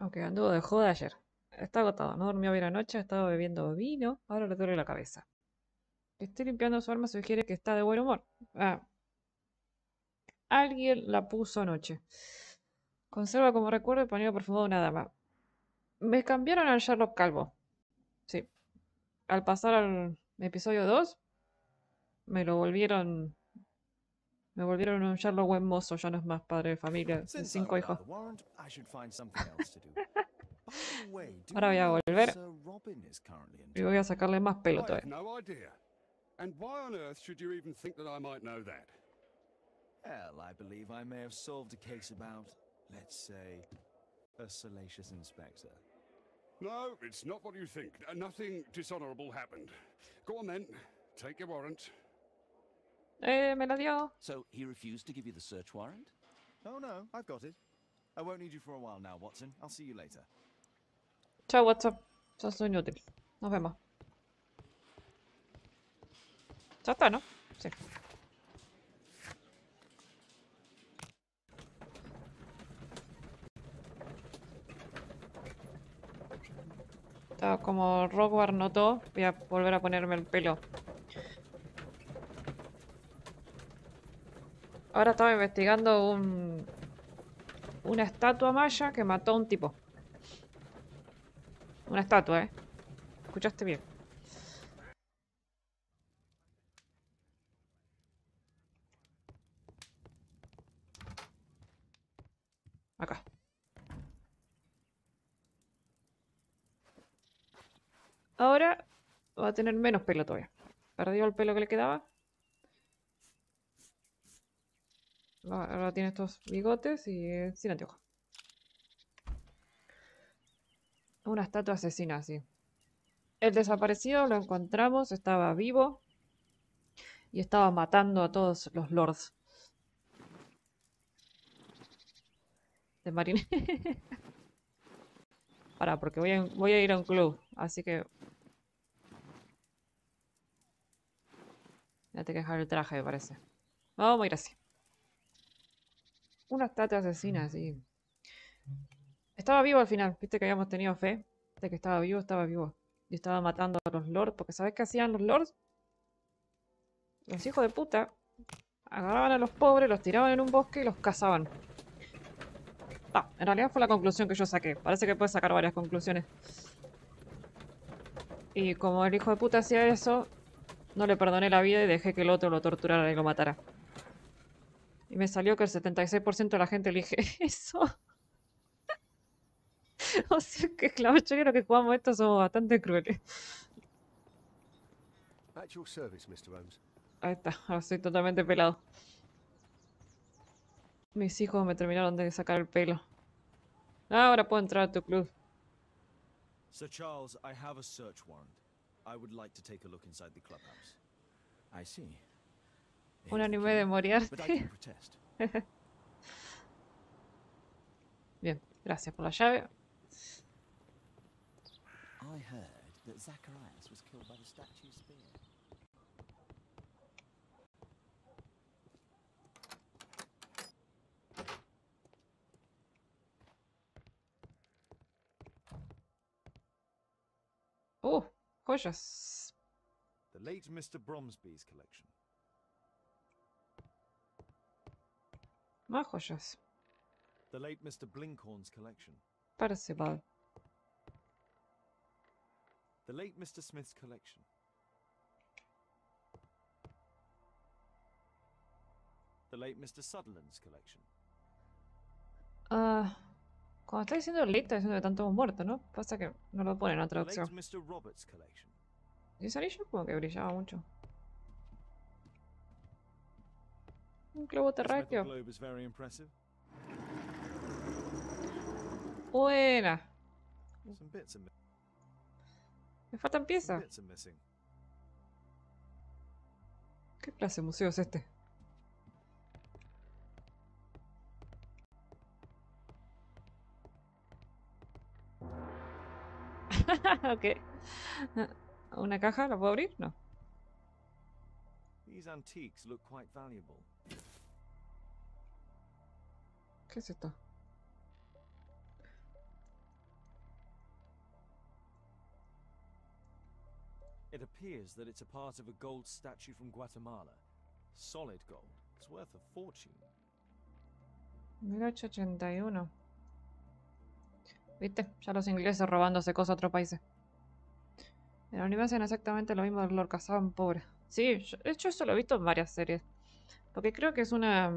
Ok, anduvo de joda ayer. Está agotado, no durmió bien anoche, ha estado bebiendo vino, ahora le duele la cabeza. Estoy limpiando su arma, sugiere que está de buen humor. Ah, Alguien la puso anoche. Conserva como recuerdo el pañuelo perfumado de una dama. Me cambiaron al Sherlock Calvo. Sí. Al pasar al episodio 2, me lo volvieron. Me volvieron un Sherlock buen mozo, ya no es más padre de familia, <laughs> cinco hijos. <laughs> Ahora voy a volver. Y voy a sacarle más pelo I have todavía. no idea. And why on earth should you even think that I might know that? Well, I believe I may have solved a case about, let's say, a salacious inspector. No, it's not what you think. Nothing dishonorable happened. Go on then. Take your warrant. Eh, me la dio. So he refused to give you the search warrant? Oh no, I've got it. I won't need you for a while now, Watson. I'll see you later. Chao, WhatsApp. Sos un inútil. Nos vemos. Ya está, ¿no? Sí. Estaba como Rockbar notó, voy a volver a ponerme el pelo. Ahora estaba investigando un, una estatua maya que mató a un tipo. Una estatua, ¿eh? Escuchaste bien. Acá. Ahora va a tener menos pelo todavía. Perdió el pelo que le quedaba. Va- Ahora tiene estos bigotes y eh, sin anteojos. Una estatua asesina, sí. El desaparecido lo encontramos, estaba vivo y estaba matando a todos los lords. De marine. <laughs> Pará, porque voy a, ir a un club, así que... Voy a tener que dejar el traje, me parece. Vamos ir así. Una estatua asesina, sí. Estaba vivo al final, viste que habíamos tenido fe de que estaba vivo, estaba vivo. Y estaba matando a los lords, porque ¿sabes qué hacían los lords? Los hijos de puta agarraban a los pobres, los tiraban en un bosque y los cazaban. Ah, en realidad fue la conclusión que yo saqué. Parece que puedes sacar varias conclusiones. Y como el hijo de puta hacía eso, no le perdoné la vida y dejé que el otro lo torturara y lo matara. Y me salió que el 76% de la gente elige <laughs> eso. <laughs> o sea que la mayoría de los que jugamos esto somos bastante crueles. At your service, Mr. Holmes. Ahí está, ahora soy totalmente pelado. Mis hijos me terminaron de sacar el pelo. Ahora puedo entrar a tu club. Sir Charles, I have a search warrant. I would like to take a look inside the clubhouse. I see. Un If anime de you- But I Moriarty. can protest. <laughs> Bien, gracias por la llave. I heard that Zacharias was killed by the statue spear. Uh, joyas. The late Mr. Bromsby's collection. Más joyas. The late Mr. Blinkhorn's collection. Parcival. The late Mr. Smith's collection. The late Mr. Sutherland's collection. Ah, cuando está diciendo lista, está diciendo que están todos muertos, ¿no? Pasa que no lo ponen en la late traducción. Mr. Roberts' collection. Y ese anillo como que brillaba mucho. Un globo terráqueo. Buena. Me faltan piezas. ¿Qué clase de museo es este? <laughs> ok. ¿Una caja? ¿La puedo abrir? No. These antiques look quite valuable. ¿Qué es esto? It appears that it's a part of a gold statue from Guatemala. Solid gold. It's worth a fortune. 1881. ¿Viste? Ya los ingleses robándose cosas a otros países. En el anime hacen exactamente lo mismo del Lord Cazaban pobre. Sí, yo- de hecho eso lo he visto en varias series. Porque creo que es una...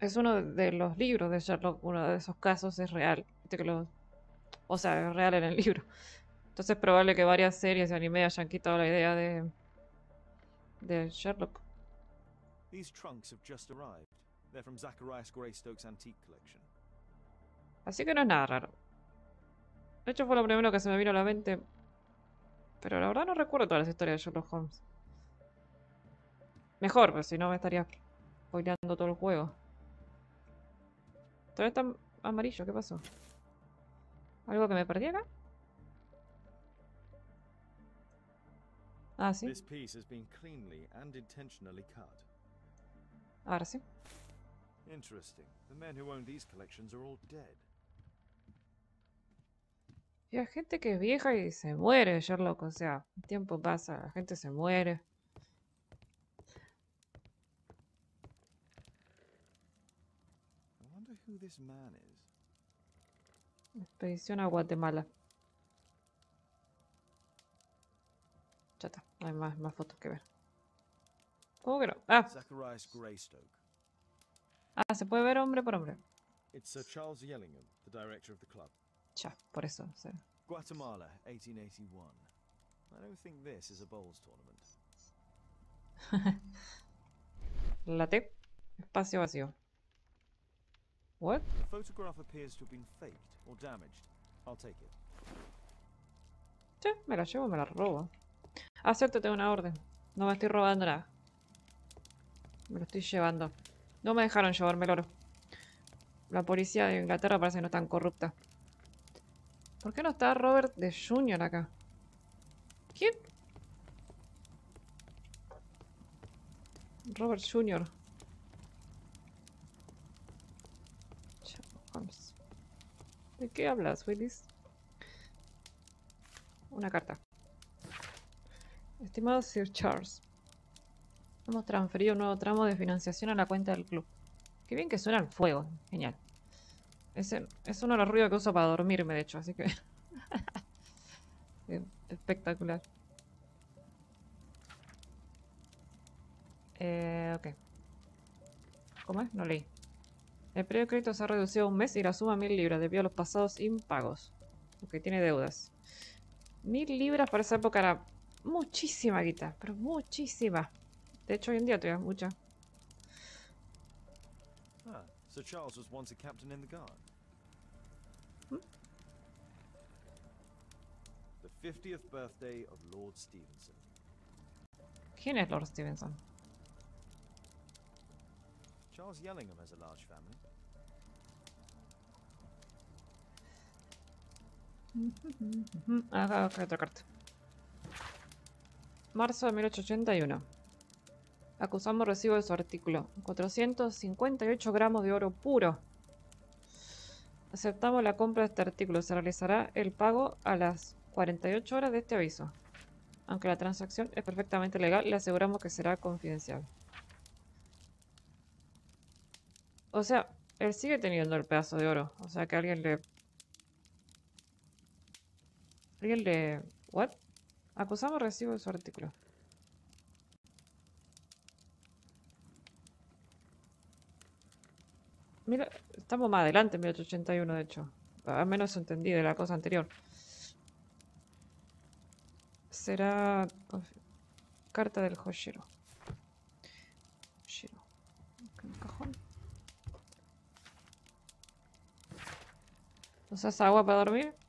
Es uno de los libros de Sherlock, uno de esos casos es real. Viste que lo- O sea, es real en el <laughs> libro. Entonces es probable que varias series de anime hayan quitado la idea de... De Sherlock. These trunks have just arrived. They're from Zacharias Greystoke's antique collection. Así que no es nada raro. De hecho fue lo primero que se me vino a la mente. Pero la verdad no recuerdo todas las historias de Sherlock Holmes. Mejor, pero si no me estaría spoileando todo el juego. Todavía está amarillo, ¿qué pasó? ¿Algo que me perdí acá? Ah, sí. This piece has been cleanly and intentionally cut. Ahora sí. Interesting. The men who own these collections are all dead. Y hay gente que es vieja y se muere, Sherlock. O sea, el tiempo pasa, la gente se muere. I wonder who this man is. Expedición a Guatemala. Ya está, no hay más, más fotos que ver. ¿Cómo que no? Ah, Zacharias Greystoke. ah, se puede ver hombre por hombre. It's Sir Charles Yellingham, the director of the club. Ya, por eso. Guatemala, 1881. I don't think this is a bowls tournament. <laughs> La T. Espacio vacío. What? The photograph appears to have been faked or damaged. I'll take it. Sí, me la llevo, me la robo. Cierto, tengo una orden. No me estoy robando nada. Me lo estoy llevando. No me dejaron llevarme el oro. La policía de Inglaterra parece que no es tan corrupta. ¿Por qué no está Robert de Jr. acá? ¿Quién? Robert Jr. Sherlock Holmes. ¿De qué hablas, Willis? Una carta. Estimado Sir Charles, hemos transferido un nuevo tramo de financiación a la cuenta del club. Qué bien que suena el fuego. Genial. Ese es uno de los ruidos que uso para dormirme, de hecho, así que... <laughs> Espectacular. Eh, ok. ¿Cómo es? No leí. El periodo de crédito se ha reducido a un mes y la suma mil libras debido a los pasados impagos. Ok, tiene deudas. Mil libras para esa época era muchísima guita, pero muchísima. De hecho, hoy en día todavía es mucha. Ah, Sir Charles was once a captain in the guard. The 50th birthday of Lord Stevenson. ¿Quién es Lord Stevenson? Charles Yellingham has a large family. Acá, acá otra carta. Marzo de 1881. Acusamos recibo de su artículo. 458 gramos de oro puro. Aceptamos la compra de este artículo. Se realizará el pago a las 48 horas de este aviso. Aunque la transacción es perfectamente legal, le aseguramos que será confidencial. O sea, él sigue teniendo el pedazo de oro. O sea que alguien le Le... ¿What? Acusamos recibo de su artículo. Mira, estamos más adelante en 1881, de hecho. Al menos entendí de la cosa anterior. Será... Carta del joyero. Joyero. ¿Usas agua para dormir?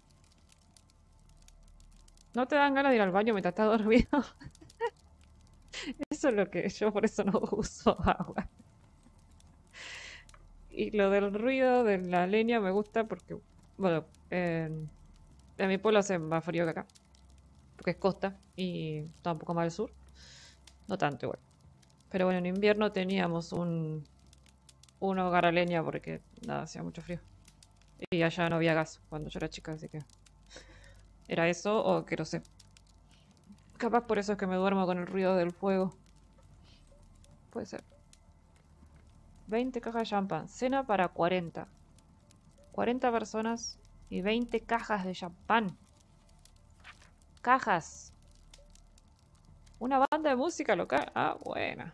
¿No te dan ganas de ir al baño mientras estás <laughs> dormido? Eso es lo que yo por eso no uso agua. Y lo del ruido de la leña me gusta porque, bueno, en, en mi pueblo hace más frío que acá. Porque es costa y está un poco más al sur. No tanto igual. Pero bueno, en invierno teníamos un, un hogar a leña porque nada, hacía mucho frío. Y allá no había gas cuando yo era chica, así que... ¿Era eso o que no sé? Capaz por eso es que me duermo con el ruido del fuego. Puede ser. 20 cajas de champán. Cena para 40. 40 personas y 20 cajas de champán. Cajas. Una banda de música local. Ah, buena.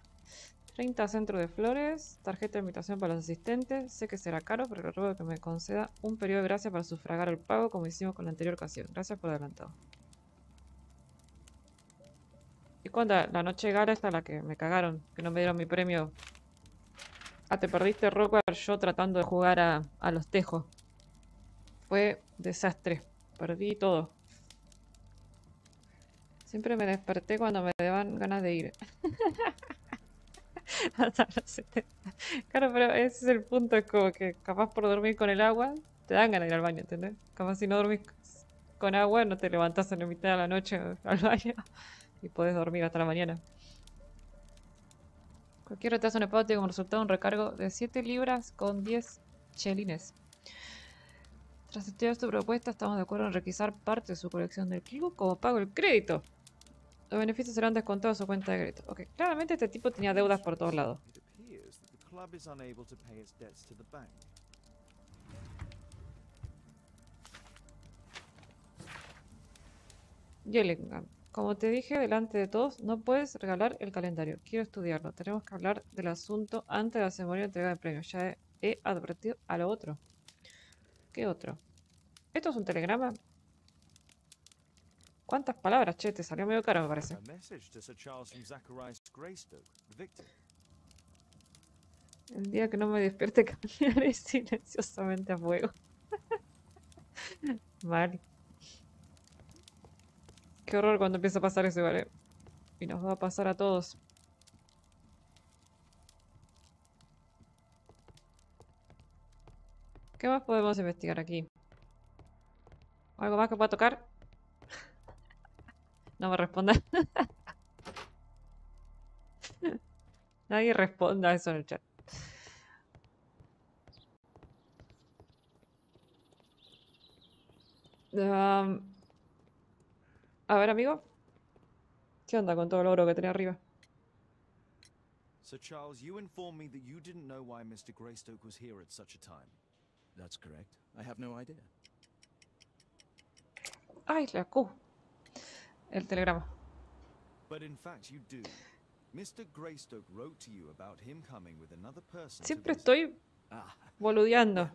30 centros de flores. Tarjeta de invitación para los asistentes. Sé que será caro, pero le ruego que me conceda un periodo de gracia para sufragar el pago como hicimos con la anterior ocasión. Gracias por adelantado. Y cuando la noche gala esta la que me cagaron, que no me dieron mi premio. Ah, te perdiste Rockwell yo tratando de jugar a, a los tejos. fue desastre. Perdí todo. Siempre me desperté cuando me daban ganas de ir. <laughs> Hasta los 70. Claro, pero ese es el punto. Es como que capaz por dormir con el agua, te dan ganas de ir al baño, ¿entendés? Capaz si no dormís con agua, no te levantás en la mitad de la noche <laughs> al baño y podés dormir hasta la mañana. Cualquier retraso en tiene como resultado un recargo de 7 libras con 10 chelines. Tras estudiar su propuesta, estamos de acuerdo en requisar parte de su colección del club como pago el crédito. Los beneficios serán descontados de su cuenta de crédito. Ok, claramente este tipo tenía deudas por todos lados. Bank. Yellingham, como te dije delante de todos, no puedes regalar el calendario. Quiero estudiarlo. Tenemos que hablar del asunto antes de la ceremonia de entrega de premios. Ya he, he advertido a lo otro. ¿Qué otro? ¿Esto es un telegrama? ¿Cuántas palabras? Che, te salió medio caro, me parece. El día que no me despierte <laughs> caminaré silenciosamente a fuego. <laughs> Mal. Qué horror cuando empieza a pasar eso, ¿vale? Y nos va a pasar a todos. ¿Qué más podemos investigar aquí? ¿Algo más que pueda tocar? No me responda. <laughs> Nadie responda a eso en el chat. Am, a ver, amigo. ¿Qué onda con todo el oro que tenía arriba? Charles, you informed me that you didn't know why Mr. Greystoke was here at such a time. That's correct. I have no idea. ¡Ay, la Q! El telegrama. Siempre estoy Ah, boludeando.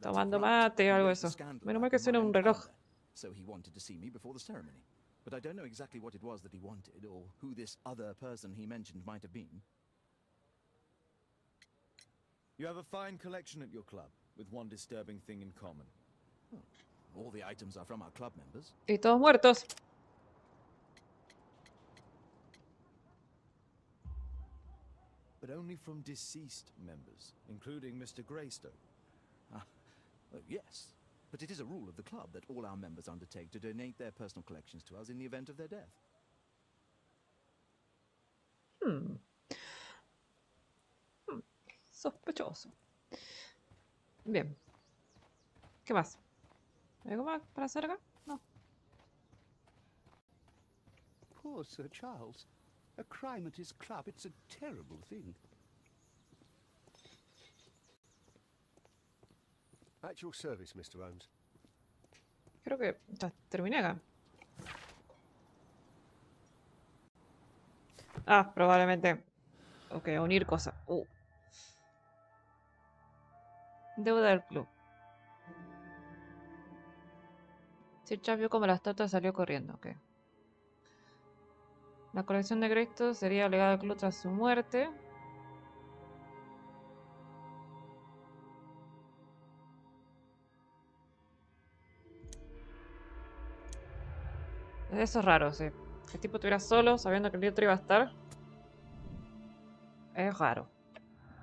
Tomando mate o algo de eso. Menos mal que suena un reloj. So he wanted to see me before the ceremony. But I don't know exactly what it was that he wanted, or who this other person he mentioned might have been. You have a fine collection at your club, with one disturbing thing in common. All the items are from our club members. Y todos muertos. But only from deceased members, including Mr. Greystoke. Uh, yes, but it is a rule of the club that all our members undertake to donate their personal collections to us in the event of their death. Hmm. Hmm, Sospechoso. Bien. ¿Qué más? ¿Algo más para hacer acá? No. Poor Sir Charles. A crime at his club, it's a terrible thing. At your service, Mr. Holmes. Creo que ya terminé acá. Ah, probablemente. Ok, unir cosas. Uh. Deuda del club. Sir Charles vio como la estatua salió corriendo. Ok. La colección de Greystoke sería legada al club tras su muerte. Eso es raro, sí. Que el tipo estuviera solo sabiendo que el otro iba a estar. Es raro.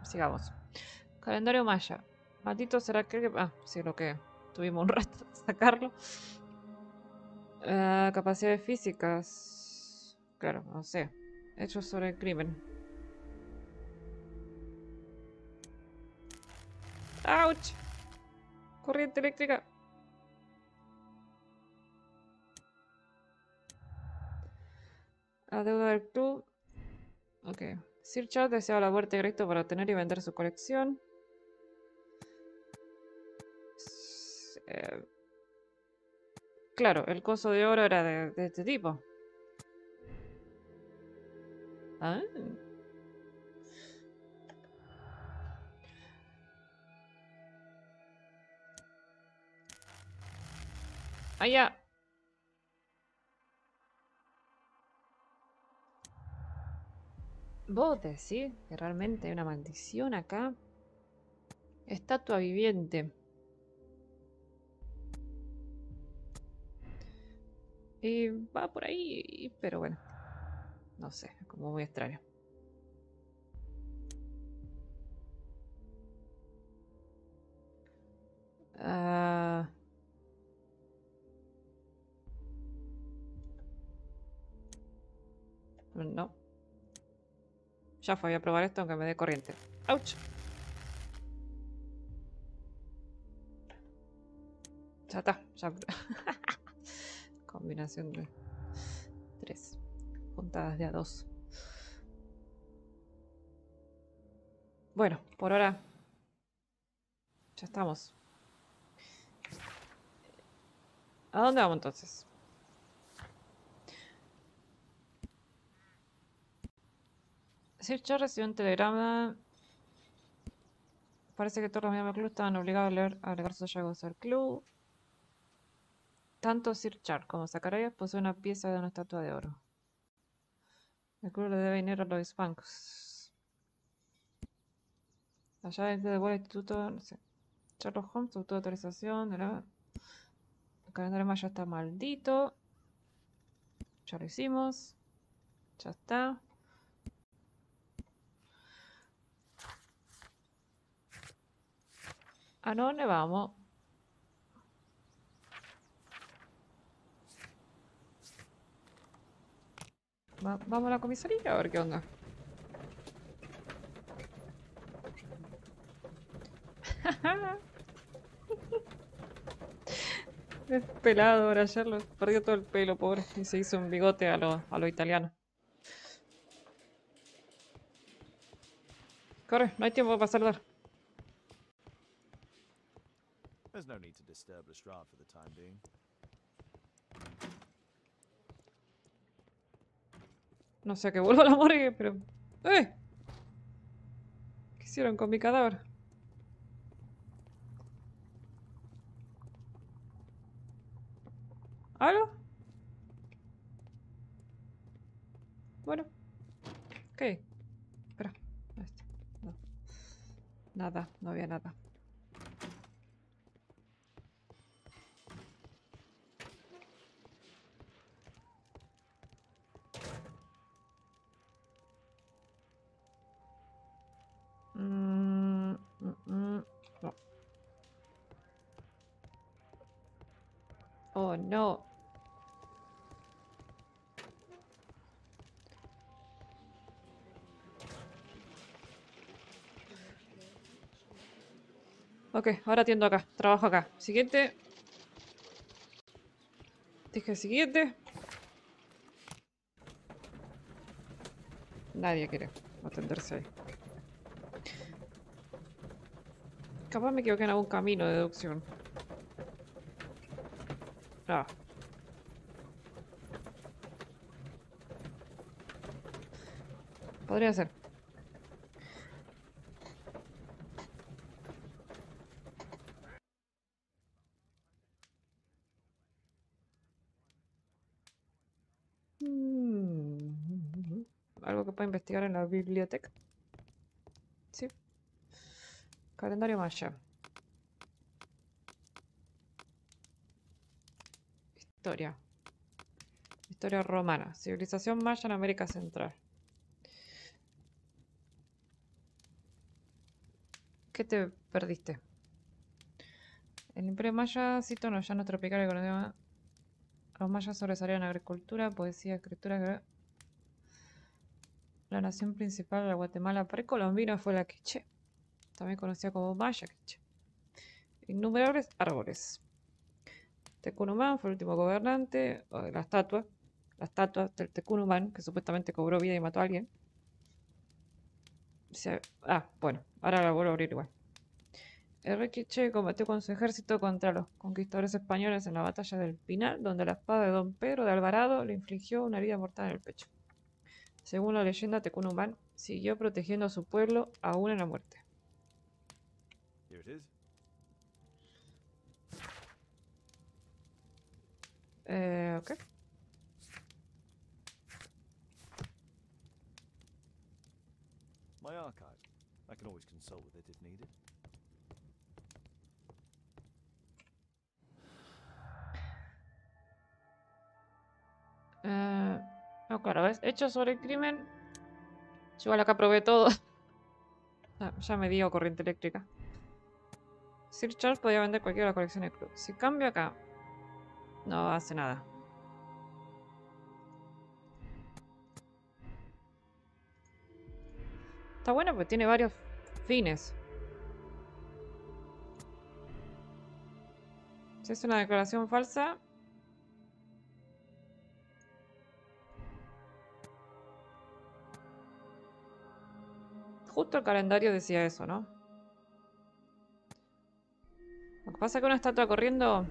Sigamos. Calendario maya. Maldito será que... Ah, sí, lo que tuvimos un <laughs> rato de sacarlo. Ah, capacidades físicas. Claro, no sé. Hechos sobre el crimen. ¡Auch! Corriente eléctrica. La deuda del club. Ok. Sir Charles deseaba la muerte Greystoke para obtener y vender su colección. Eh, Claro, el coso de oro era de este tipo. Ah. Ah, ya. ¿Vos decís que realmente hay una maldición acá? Estatua viviente. Y va por ahí, pero bueno. No sé, muy extraño. Ah. no. Ya fue, voy a probar esto aunque me dé corriente. ¡Auch! Ya está, ya. <laughs> Combinación de tres puntadas de a dos. Bueno, por ahora ya estamos. ¿A dónde vamos entonces? Sir Charles recibió un telegrama. Parece que todos los miembros del club estaban obligados a, leer, a sus hallazgos al club. Tanto Sir Charles como Zacharias poseen una pieza de una estatua de oro. El club le debe dinero a los bancos. Allá dentro de el instituto, no sé. Sherlock Holmes, autorización de la... El calendario maya está maldito. Ya lo hicimos. Ya está. ¿A dónde vamos? vamos a la comisaría a ver qué onda. <laughs> es pelado ahora ayer lo perdió todo el pelo, pobre, y se hizo un bigote a lo, a lo italiano. Corre, no hay tiempo para saludar. There's no need to disturb Lestrade for the time being. No sé a qué vuelvo a la morgue, pero... ¡Eh! ¿Qué hicieron con mi cadáver? ¿Algo? Bueno. ¿Qué? Espera. No. Nada, no había nada. No. Ok, ahora atiendo acá. Trabajo acá. Siguiente. Dije siguiente. Nadie quiere atenderse ahí. Capaz me equivoqué en algún camino de deducción. Ah. Podría ser. Algo que pueda investigar en la biblioteca. Sí. Calendario maya. Historia. Historia romana. Civilización maya en América Central. ¿Qué te perdiste? El Imperio Maya, cito, no, ya no tropical economía. Los mayas sobresalían en agricultura, poesía, escritura. La nación principal de la Guatemala precolombina fue la Quiche, también conocida como Maya Quiche. Innumerables árboles. Tecunumán fue el último gobernante, la estatua, la estatua del Tecunumán, que supuestamente cobró vida y mató a alguien. ah, bueno, ahora la vuelvo a abrir igual. Enrique combatió con su ejército contra los conquistadores españoles en la batalla del Pinar, donde la espada de Don Pedro de Alvarado le infligió una herida mortal en el pecho. Según la leyenda, Tecunumán siguió protegiendo a su pueblo aún en la muerte. Uh, okay. My archive. I can always consult with it if needed. Claro, ¿ves? Hecho sobre el crimen. Yo igual acá probé todo. <laughs> Ah, ya me dio corriente eléctrica. Sir Charles podía vender cualquiera de la colección del club. Si cambio acá, no hace nada. Está bueno porque tiene varios fines. Si es una declaración falsa. Justo el calendario decía eso, ¿no? Lo que pasa es que una estatua corriendo...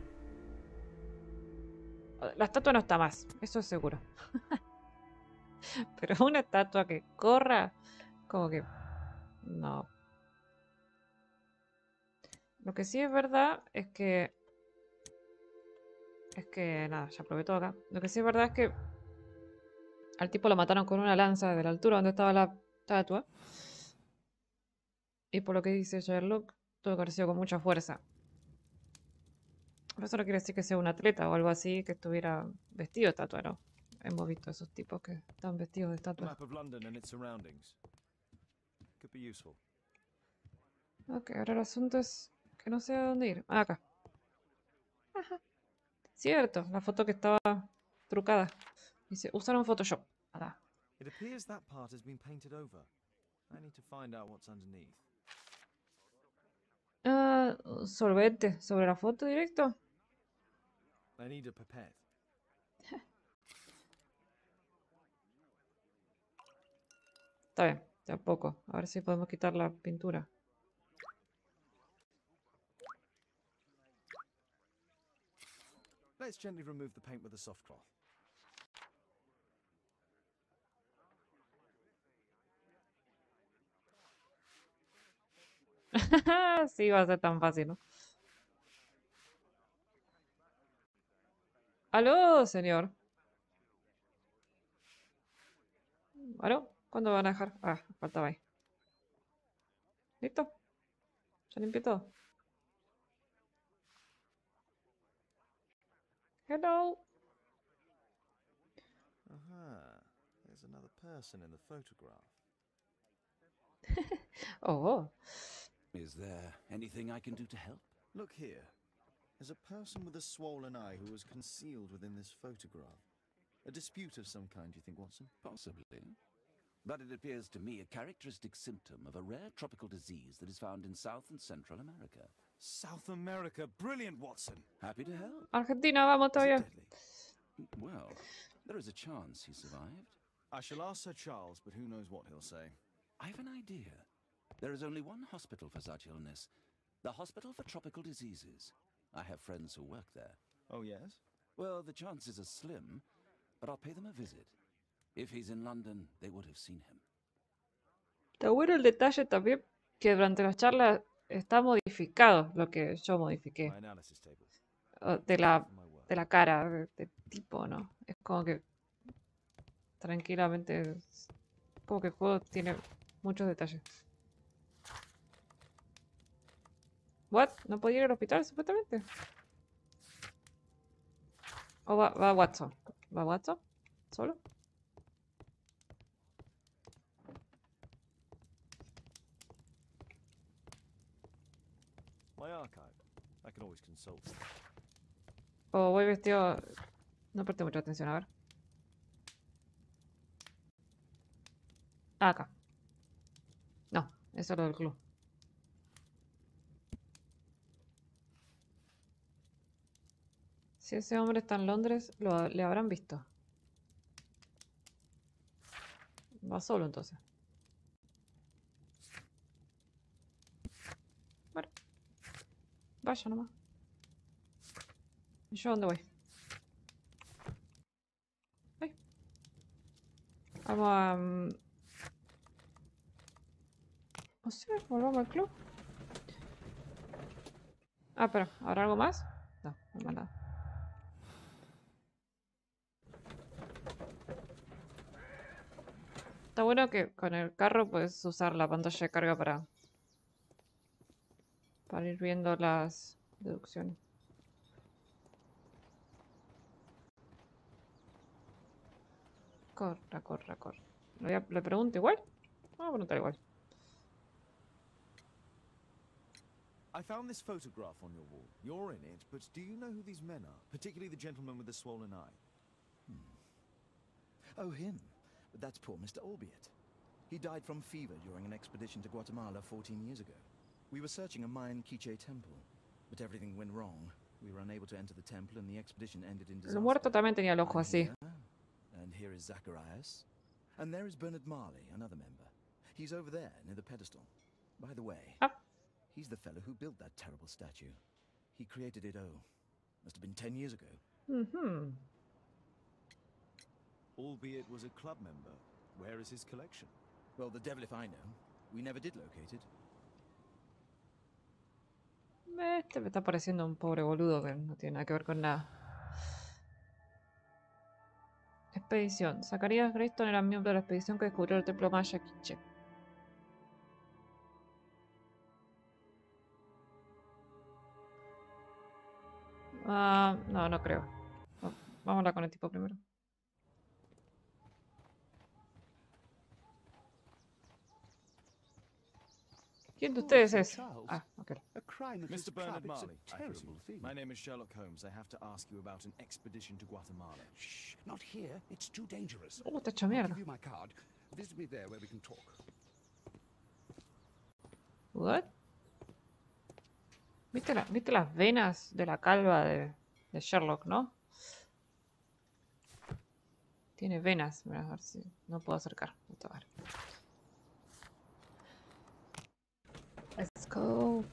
La estatua no está más, eso es seguro. <laughs> Pero una estatua que corra, como que... No. Lo que sí es verdad es que... Es que, nada, ya probé todo acá. Lo que sí es verdad es que... Al tipo lo mataron con una lanza desde la altura donde estaba la estatua. Y por lo que dice Sherlock, todo pareció con mucha fuerza. Pero eso no quiere decir que sea un atleta o algo así que estuviera vestido de estatua, ¿no? Hemos visto esos tipos que están vestidos de A estatua. Ok, ahora el asunto es que no sé a dónde ir. Ah, acá. Ajá. Cierto, la foto que estaba trucada. Dice, usaron Photoshop. Acá. It appears that part has been painted over. I need to find out what's underneath. Ah, sorbete sobre la foto directo. I need a pipette. <laughs> Está bien, de a poco. A ver si podemos quitar la pintura. Let's gently remove the paint with a soft cloth. <laughs> sí, va a ser tan fácil, ¿no? ¿Aló, señor? ¿Aló? ¿Cuándo van a dejar? Ah, faltaba ahí. ¿Listo? ¿Ya limpié todo? Hello. Aha. There's another person in the photograph. <laughs> Oh, Is there anything I can do to help? Look here. There's a person with a swollen eye who was concealed within this photograph. A dispute of some kind, do you think, Watson? Possibly. But it appears to me a characteristic symptom of a rare tropical disease that is found in South and Central America. South America. Brilliant, Watson. Happy to help. Argentina, vamos Is todavía. Well, there is a chance he survived. I shall ask Sir Charles, but who knows what he'll say. I have an idea. There is only one hospital for such illness the Hospital for Tropical Diseases. I have friends who work there. Oh, yes? Well, the chances are slim, but I'll pay them a visit. If he's in London, they would have seen him. Está bueno el detalle también que durante las charlas está modificado lo que yo modifiqué. De la, de la cara, de- del tipo, ¿no? Es como que tranquilamente, como que el juego tiene muchos detalles. ¿What? ¿No podía ir al hospital supuestamente? ¿O va, va Watson? ¿Va Watson? ¿Solo? My archive. I can always consult. ¿O voy vestido...? No presté mucha atención, a ver. Ah, acá. No, eso es lo del club. Si ese hombre está en Londres, lo, le habrán visto. Va solo entonces. Bueno. Vaya nomás. ¿Y yo dónde voy? Ay. Vamos a... mm, No sé, volvamos al club. Ah, pero, ¿habrá algo más? No, no hay nada. Está bueno que con el carro puedes usar la pantalla de carga para... Para ir viendo las deducciones. Corra, corra, corra. ¿Le, pregunto igual? Vamos a preguntar igual. I found this photograph on your wall. You're in it, but do you know who these men are? Particularly the gentleman with the swollen eye. Oh, him. But that's poor Mr. Albiot. He died from fever during an expedition to Guatemala 14 years ago. We were searching a Mayan Quiche temple, but everything went wrong. We were unable to enter the temple and the expedition ended in disaster. El muerto también tenía el ojo así. here, And here is Zacharias. And there is Bernard Marley, another member. He's over there, near the pedestal. By the way, Ah. he's the fellow who built that terrible statue. He created it, oh, must have been 10 years ago. Ujú. Albeit was a club member. Where is his collection? Well, the devil if I know. We never did locate it. Este me está pareciendo un pobre boludo que no tiene nada que ver con nada. Expedición. Zacarías Greyston era miembro de la expedición que descubrió el templo maya Quiche. Ah, no, no creo. Va- Vamos a hablar con el tipo primero. ¿Quién de ustedes es? Ah, ok. A crime at his Mr. Bernard a Marley, I presume. My name is Sherlock Holmes. I have to ask you about an expedition to Guatemala. Shh, not here. It's too dangerous. Uh, está hecho I'll mierda. give my card. Visit me there where we can talk. What? ¿Viste, la- ¿Viste las venas de la calva de, de Sherlock, no? Tiene venas. Mira, a ver si no puedo acercar. Puta madre. Let's go.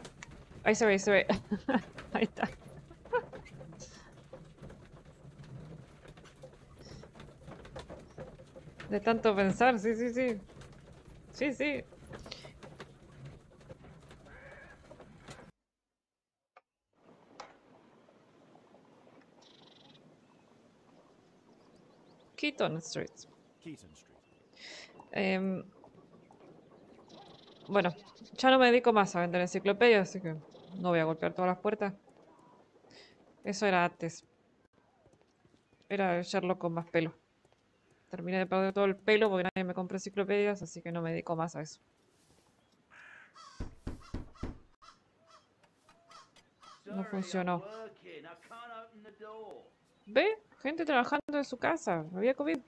Ahí se ve, ahí se ve. ahí está. De tanto pensar, sí, sí, sí. Sí, sí. Keaton Street. Keaton Street. Em, bueno, ya no me dedico más a vender enciclopedias, así que no voy a golpear todas las puertas. Eso era antes. Era el Sherlock con más pelo. Terminé de perder todo el pelo porque nadie me compra enciclopedias, así que no me dedico más a eso. No funcionó. ¿Ve? Gente trabajando en su casa. Había COVID.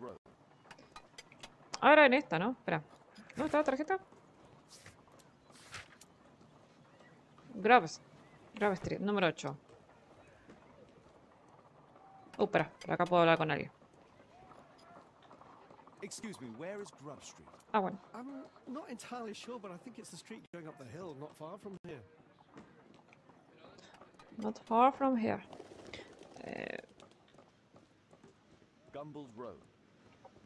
Road. Ahora en esta, ¿no? Espera. ¿Dónde está la tarjeta? Graves. Grave Street, número 8. Uh, espera. Por acá puedo hablar con alguien. Excuse me, where is Grub Street? Ah, bueno. I'm not entirely sure, but I think it's the street going up the hill, not far from here. Not far from here. Eh, Road.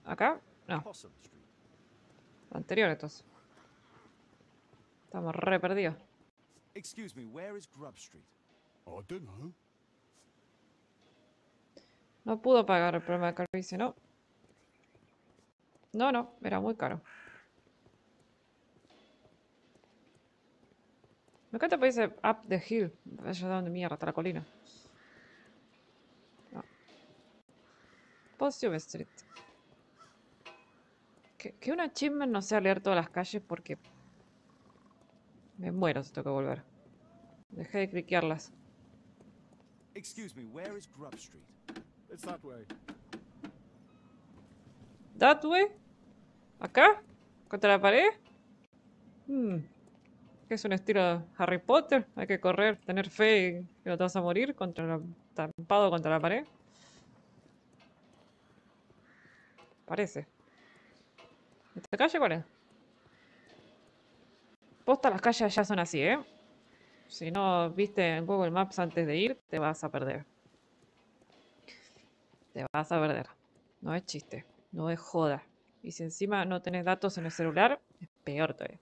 ¿Acá? No. Street. Anterior entonces. Estamos re perdidos. Excuse me, where is Grub Street? I don't know. No pudo pagar el problema de calvicie, ¿no? No, no. Era muy caro. Me encanta porque dice up the hill. Vaya donde mierda, hasta la colina. No. Possum Street. Que, que una achievement no sea leer todas las calles porque me muero si tengo que volver. Dejé de cliquearlas. Excuse me, where is Grub Street? It's that way. That way? ¿Acá? ¿Contra la pared? Hmm. ¿Qué es un estilo Harry Potter? Hay que correr, tener fe y que no te vas a morir contra la, tampado contra la pared. Parece. ¿Esta calle cuál es? Posta, las calles ya son así, ¿eh? Si no viste en Google Maps antes de ir, te vas a perder. Te vas a perder. No es chiste, no es joda. Y si encima no tenés datos en el celular, es peor todavía.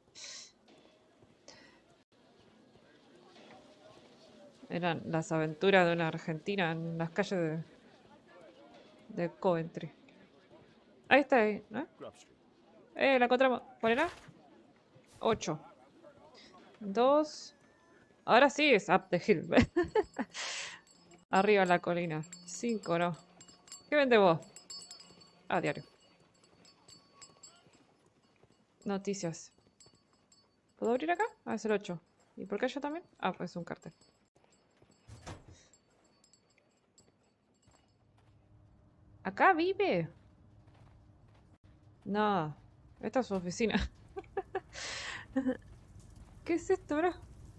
Eran las aventuras de una argentina en las calles de, de Coventry. Ahí está, ahí, Street. Eh, la encontramos. ¿Cuál era? 8. 2. Ahora sí es Up the Hill. <laughs> Arriba la colina. Cinco, no. ¿Qué vende vos? Ah, diario. Noticias. ¿Puedo abrir acá? Ah, es el 8. ¿Y por qué yo también? Ah, pues es un cartel. ¿Acá vive? No. Esta es su oficina. <laughs> ¿Qué es esto, bro?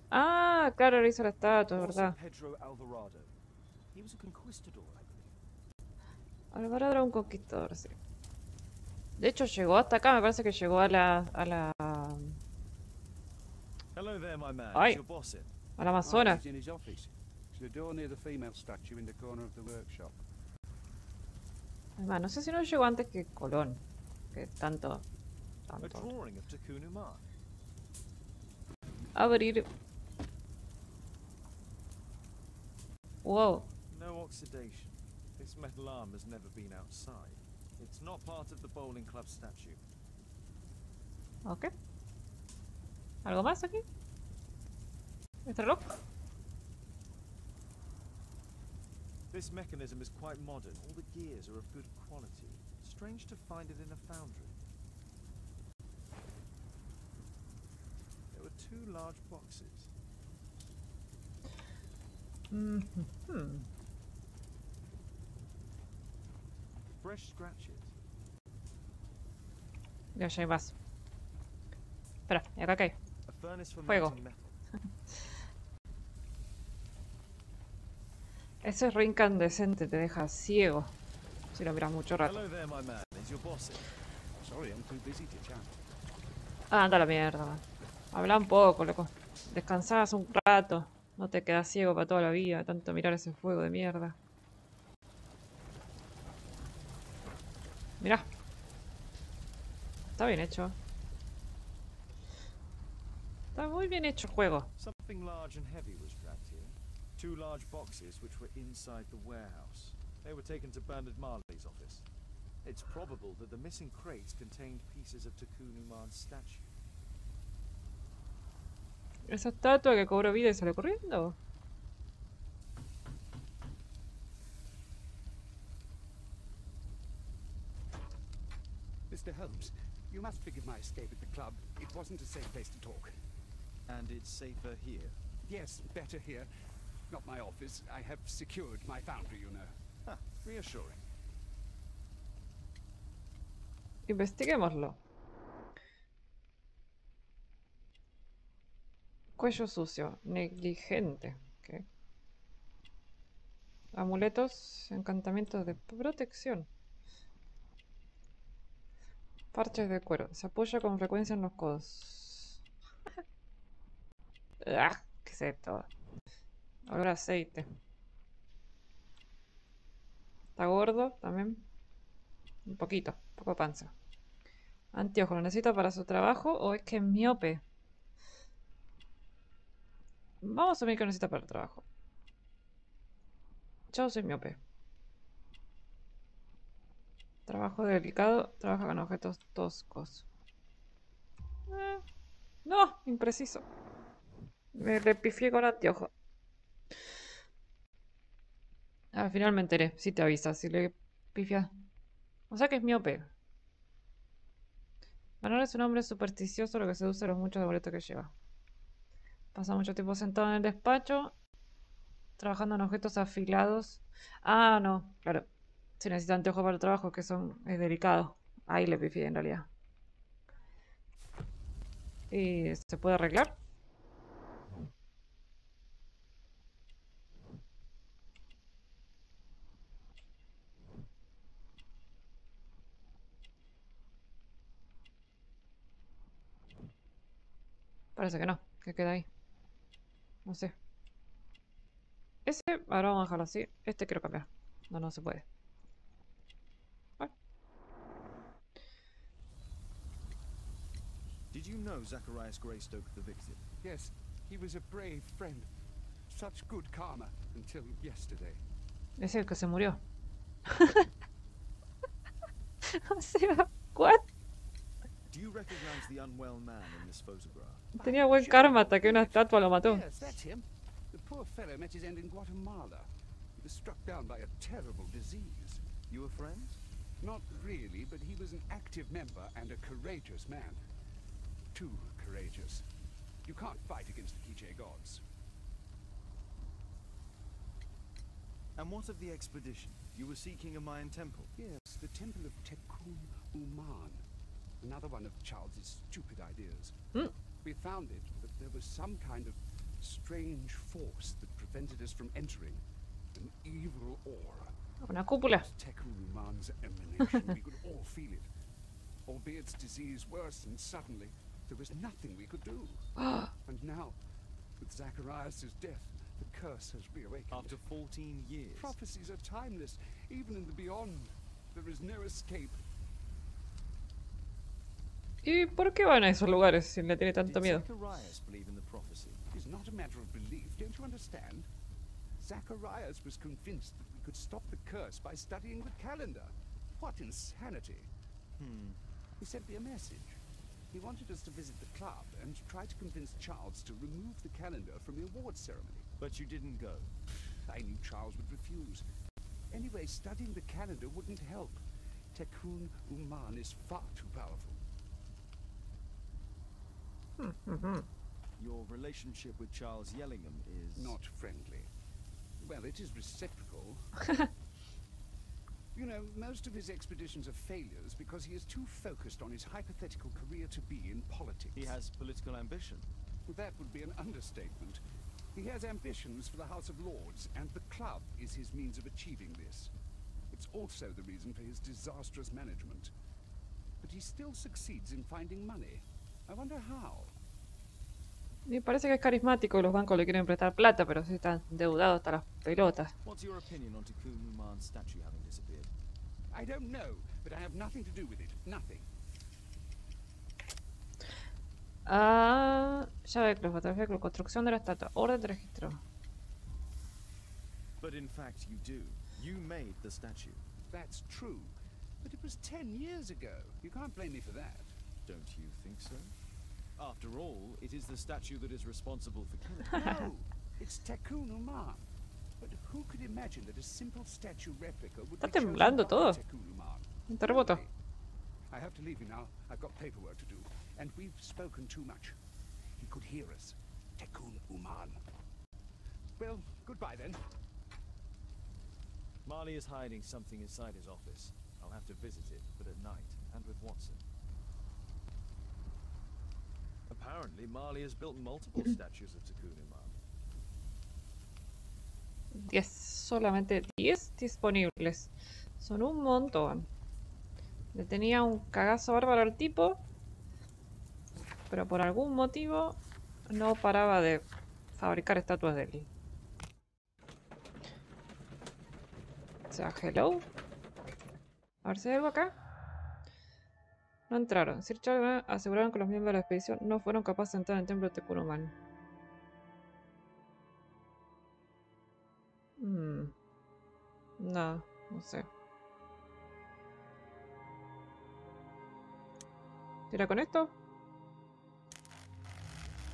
Ah, claro, le hizo la estatua, ¿verdad? Alvarado. Era un conquistador, sí. De hecho, llegó hasta acá, me parece que llegó a la... a la... Boss in? a la Amazonas. Además, no sé si no llegó antes que Colón. Que tanto... A drawing of Takunu Man. Abrir... Whoa. No oxidation. This metal arm has never been outside. It's not part of the bowling club statue. Ok. ¿Algo más aquí? ¿Este reloj? This mechanism is quite modern. All the gears are of good quality. Strange to find it in a foundry. Two large boxes. Mhm. Fresh scratches. Ya, hay más. Espera, ¿y acá qué hay? Fuego. <laughs> Ese es re incandescente, te deja ciego. Si lo miras mucho rato. Ah, anda la mierda. man. Habla un poco, loco. Descansás un rato. No te quedas ciego para toda la vida. Tanto mirar ese fuego de mierda. Mirá. Está bien hecho. Está muy bien hecho el juego. Something large and heavy was dragged here. Two large boxes which were inside the warehouse. They were taken to Bernard Marley's office. It's probable that the missing crates contained pieces of Takunu Man's statue. Esa estatua que cobró vida y sale corriendo. Mr. Holmes, you must forgive my escape at the club. It wasn't a safe place to talk. And it's safer here. Yes, better here. Not my office. I have secured my foundry, you know. Ah, reassuring. Investiguémoslo. Cuello sucio. Negligente. Amuletos. Encantamientos de protección. Parches de cuero. Se apoya con frecuencia en los codos. ah, ¿Qué es esto? Olor aceite. Está gordo también. Un poquito, poco panza. Anteojo, ¿lo necesita para su trabajo o es que es miope? Vamos a asumir que necesita para el trabajo. Yo soy miope. Trabajo delicado, trabaja con objetos toscos. Eh, no, impreciso. Me le pifié con anteojo. Al final me enteré. Si te avisa, si le pifias. O sea que es miope. Manuel es un hombre supersticioso, lo que seduce a los muchos boletos que lleva. Pasa mucho tiempo sentado en el despacho, trabajando en objetos afilados. Ah, no, claro. Si necesita anteojos para el trabajo, que son es delicado. Ahí le pifié en realidad. ¿Y se puede arreglar? Parece que no, que queda ahí. No sé. Ese, ahora vamos a dejarlo así. Este quiero cambiar. No, no se puede. Bueno, Did you know Zacharias Greystoke the victim? Yes, he was a brave friend. Such good karma until yesterday. es el que se murió. o sea, ¿what? Do you recognize the unwell man in this photograph? Tenía buen karma hasta que una estatua lo mató. Yes, that's him. The poor fellow met his end in Guatemala. He was struck down by a terrible disease. You were friends? Not really, but he was an active member and a courageous man. Too courageous. You can't fight against the Quiche gods. And what of the expedition? You were seeking a Mayan temple? Yes, the Temple of Tekun Uman. Another one of Charles's stupid ideas. Hmm. We found it, but there was some kind of strange force that prevented us from entering. An evil aura. Una cúpula. Tekun Uman's emanation. we could all feel it. Albiet's disease worsened suddenly. There was nothing we could do. <gasps> and now, with Zacharias' death, the curse has reawakened. After 14 years? Prophecies are timeless, even in the beyond. There is no escape. ¿Y por qué van a esos lugares si le tiene tanto Did miedo? Zacharias believe in the prophecy? It's not a matter of belief, don't you understand? Zacharias was convinced that we could stop the curse by studying the calendar. What insanity! Hmm. He sent me a message. He wanted us to visit the club and try to convince Charles to remove the calendar from the award ceremony. But you didn't go. I knew Charles would refuse. Anyway, studying the calendar wouldn't help. Tekun Uman is far too powerful. Your relationship with Charles Yellingham is... Not friendly. Well, it is reciprocal. <laughs> you know, most of his expeditions are failures because he is too focused on his hypothetical career to be in politics. He has political ambition. That would be an understatement. He has ambitions for the House of Lords, and the club is his means of achieving this. It's also the reason for his disastrous management. But he still succeeds in finding money. I wonder how. Me parece que es carismático y los bancos le quieren prestar plata, pero sí están endeudados hasta las pelotas. What's your opinion on Tekun Uman's statue having disappeared? I don't know, but I have nothing to do with it. Nothing. Ah, llave de fotografía con construcción de la estatua. Orden de registro. But in fact you do. You made the statue. That's true. But it was ten years ago. You can't blame me for that. Don't you think so? After all, it is the statue that is responsible for killing. <laughs> No, <laughs> it's Tekun Uman. But who could imagine that a simple statue replica would Está be chosen temblando by todo. Tekun Uman? Un terremoto. I have to leave you now. I've got paperwork to do. And we've spoken too much. He could hear us. Tekun Uman. Well, goodbye then. Marley is hiding something inside his office. I'll have to visit it, but at night, and with Watson. Apparently, Marley has built multiple <laughs> statues of Tekun Uman. 10, solamente 10 disponibles. Son un montón. Le tenía un cagazo bárbaro al tipo. Pero por algún motivo no paraba de fabricar estatuas de él. O sea, hello. A ver si hay algo acá. No entraron. Sir Charles aseguraron que los miembros de la expedición no fueron capaces de entrar en el templo de Tekunuman. Hmm. No, no sé. ¿Tira con esto?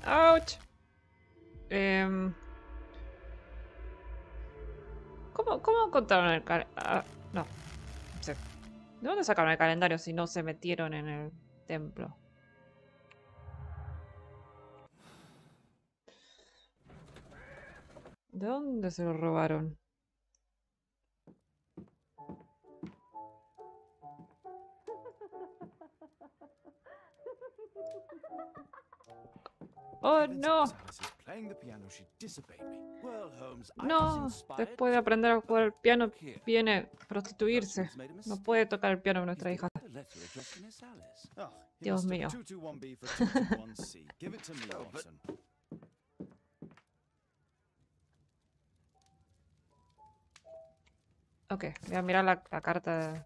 ¡Auch! Em, ¿Cómo, ¿Cómo encontraron el calendario? no. no. ¿De dónde sacaron el calendario si no se metieron en el templo? ¿De dónde se lo robaron? <laughs> Oh no, no. Después de aprender a jugar el piano, viene prostituirse. A No mistake. puede tocar el piano nuestra hija. Oh, Dios mío. have 221B for <laughs> 221C. Give it to me, Oh. Ok, voy a mirar la, la carta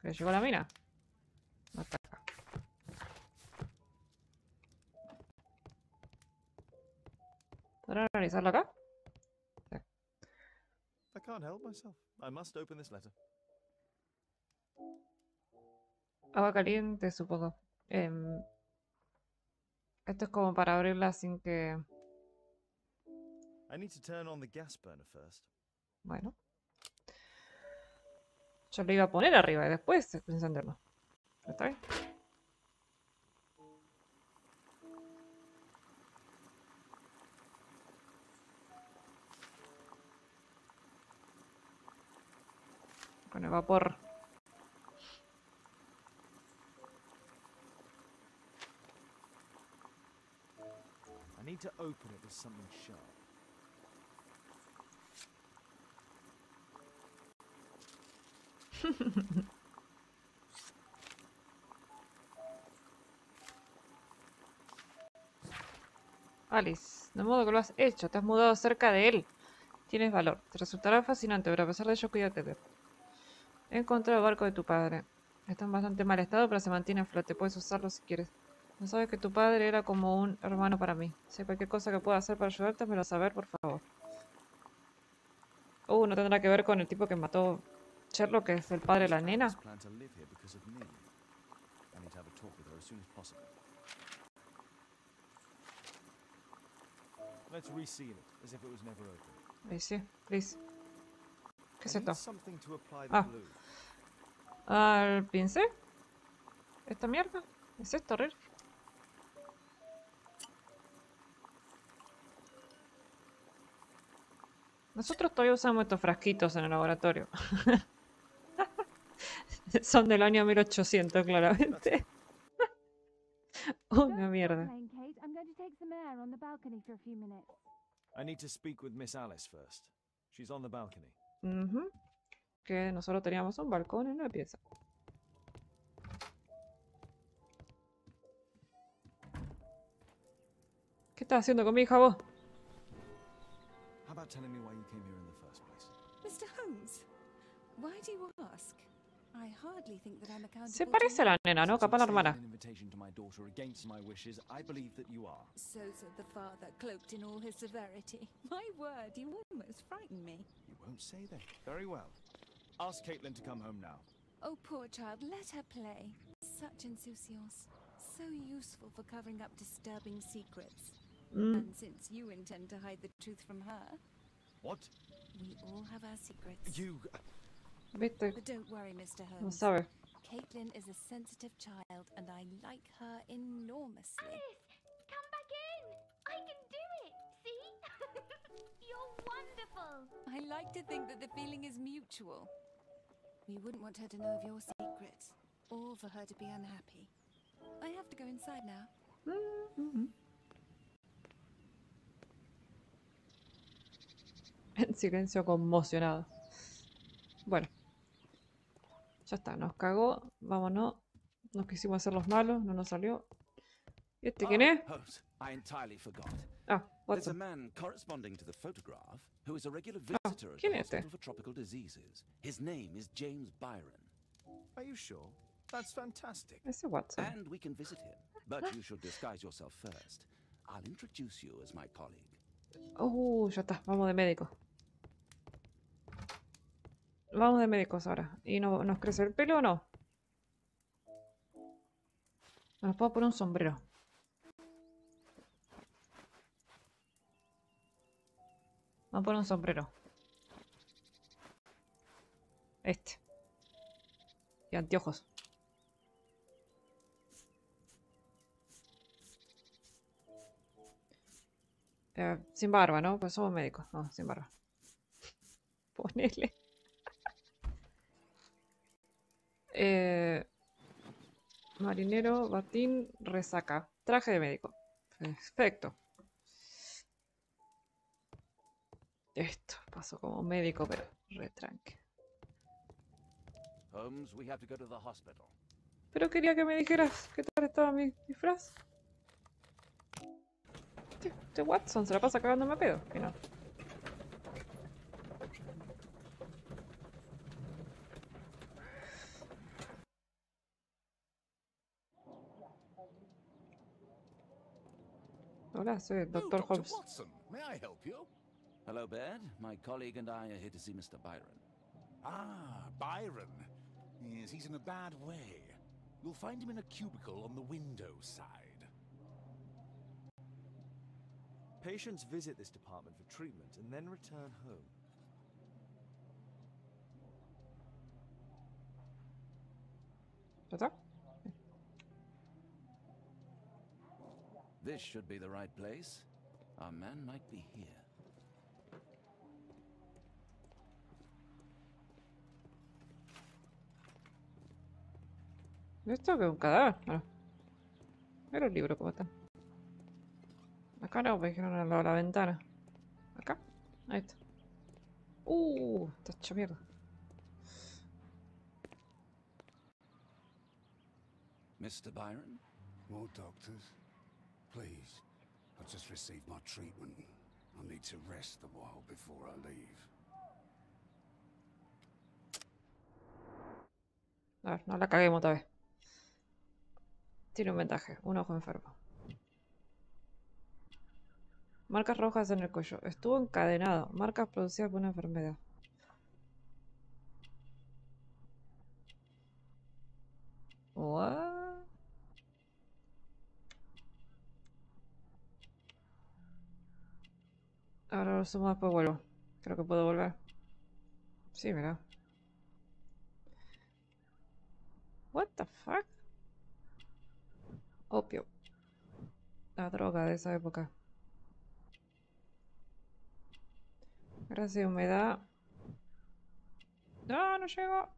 que le llegó a la mina. No está acá. Analizarlo acá? I can't help myself. I must open this letter. Agua caliente, supongo. Em, esto es como para abrirla sin que... I need to turn on the gas burner first. Bueno. Yo lo iba a poner arriba y después encenderlo. ¿Está bien? Vapor. I need to open it with something sharp. <laughs> Alice, de modo que lo has hecho, te has mudado cerca de él. Tienes valor, te resultará fascinante, pero a pesar de ello, cuídate de encontrado el barco de tu padre. Está en bastante mal estado, pero se mantiene a flote. Puedes usarlo si quieres. No sabes que tu padre era como un hermano para mí. Si hay cualquier cosa que pueda hacer para ayudarte, me lo saber, por favor. Uh, ¿no tendrá que ver con el tipo que mató Sherlock, que es el padre de la nena? Sí, please. ¿Qué es esto? Ah. ¿Al pincel? ¿Esta mierda? ¿Es esto, Rick? Nosotros todavía usamos estos frasquitos en el laboratorio. <laughs> Son del año 1800, claramente. <laughs> Una mierda. I need to speak with Miss Alice first. She's on the balcony. Ujú. Que nosotros teníamos un balcón en la pieza. ¿Qué estás haciendo con mi hija vos? How about telling me why you came here in the first place? Mr. Holmes, why do you ask? I hardly think that I'm accountable Se parece a la nena, ¿no? Capaz la hermana. An invitation to my daughter against my wishes, I believe that you are. So said the father, cloaked in all his severity. My word, you almost frightened me. You won't say that. Very well. Ask Caitlin to come home now. Oh, poor child, let her play. Such insouciance. So useful for covering up disturbing secrets. Mm, And since you intend to hide the truth from her, What? we all have our secrets. You. ¿Viste? But don't worry, Mr. Holmes. I'm sorry. Caitlin is a sensitive child, and I like her enormously. Alice, come back in. I can do it. See? <laughs> You're wonderful. I like to think that the feeling is mutual. We wouldn't want her to know of your secrets, or for her to be unhappy. I have to go inside now. Mm, <laughs> En silencio conmocionado. Bueno. Ya está, nos cagó. Vámonos. Nos quisimos hacer los malos, no nos salió. ¿Y este quién es? Oh, Holmes, I entirely forgot. Ah, There's a man corresponding to the photograph who is a regular visitor at ¿quién the? Hospital for Tropical Diseases. His name is James Byron. Are you sure? That's fantastic. Ese Watson. And we can visit him. But you should disguise yourself first. I'll introduce you as my colleague. Oh, ya está, vamos de médico. Vamos de médicos ahora. ¿Y no, nos crece el pelo o no? Nos puedo poner un sombrero. Vamos a poner un sombrero. Este. Y anteojos. Eh, sin barba, ¿no? Pues somos médicos. No, sin barba. <laughs> Ponele. <laughs> Eh, marinero, batín, resaca. Traje de médico. Perfecto. Esto pasó como médico, pero retranque. Holmes, we have to go to the hospital. Pero quería que me dijeras qué tal estaba mi disfraz. Este, este Watson se la pasa cagándome a pedo. Que no. Hola, soy el Dr. Holmes. Watson, may I help you? Hello, Baird. My colleague and I are here to see Mr. Byron. Ah, Byron. Yes, he's in a bad way. You'll find him in a cubicle on the window side. Patients visit this department for treatment and then return home. ¿Ya está? This should be the right place. Our man might be here. ¿Esto que es un cadáver? Ah. Era un libro, ¿cómo está? Acá no, me dijeron al lado de la ventana. Acá. Ahí está. Uh, está hecho mierda. Mr. Byron? More doctors? Please. I've just received my treatment. I need to rest a while before I leave. A ver, no la caguemos otra vez. Tiene un vendaje, un ojo enfermo. Marcas rojas en el cuello. Estuvo encadenado. Marcas producidas por una enfermedad. What? Ahora lo sumo después vuelvo. Creo que puedo volver. Sí, mira. What the fuck? Opio. La droga de esa época. Gracias humedad. No, no llegó.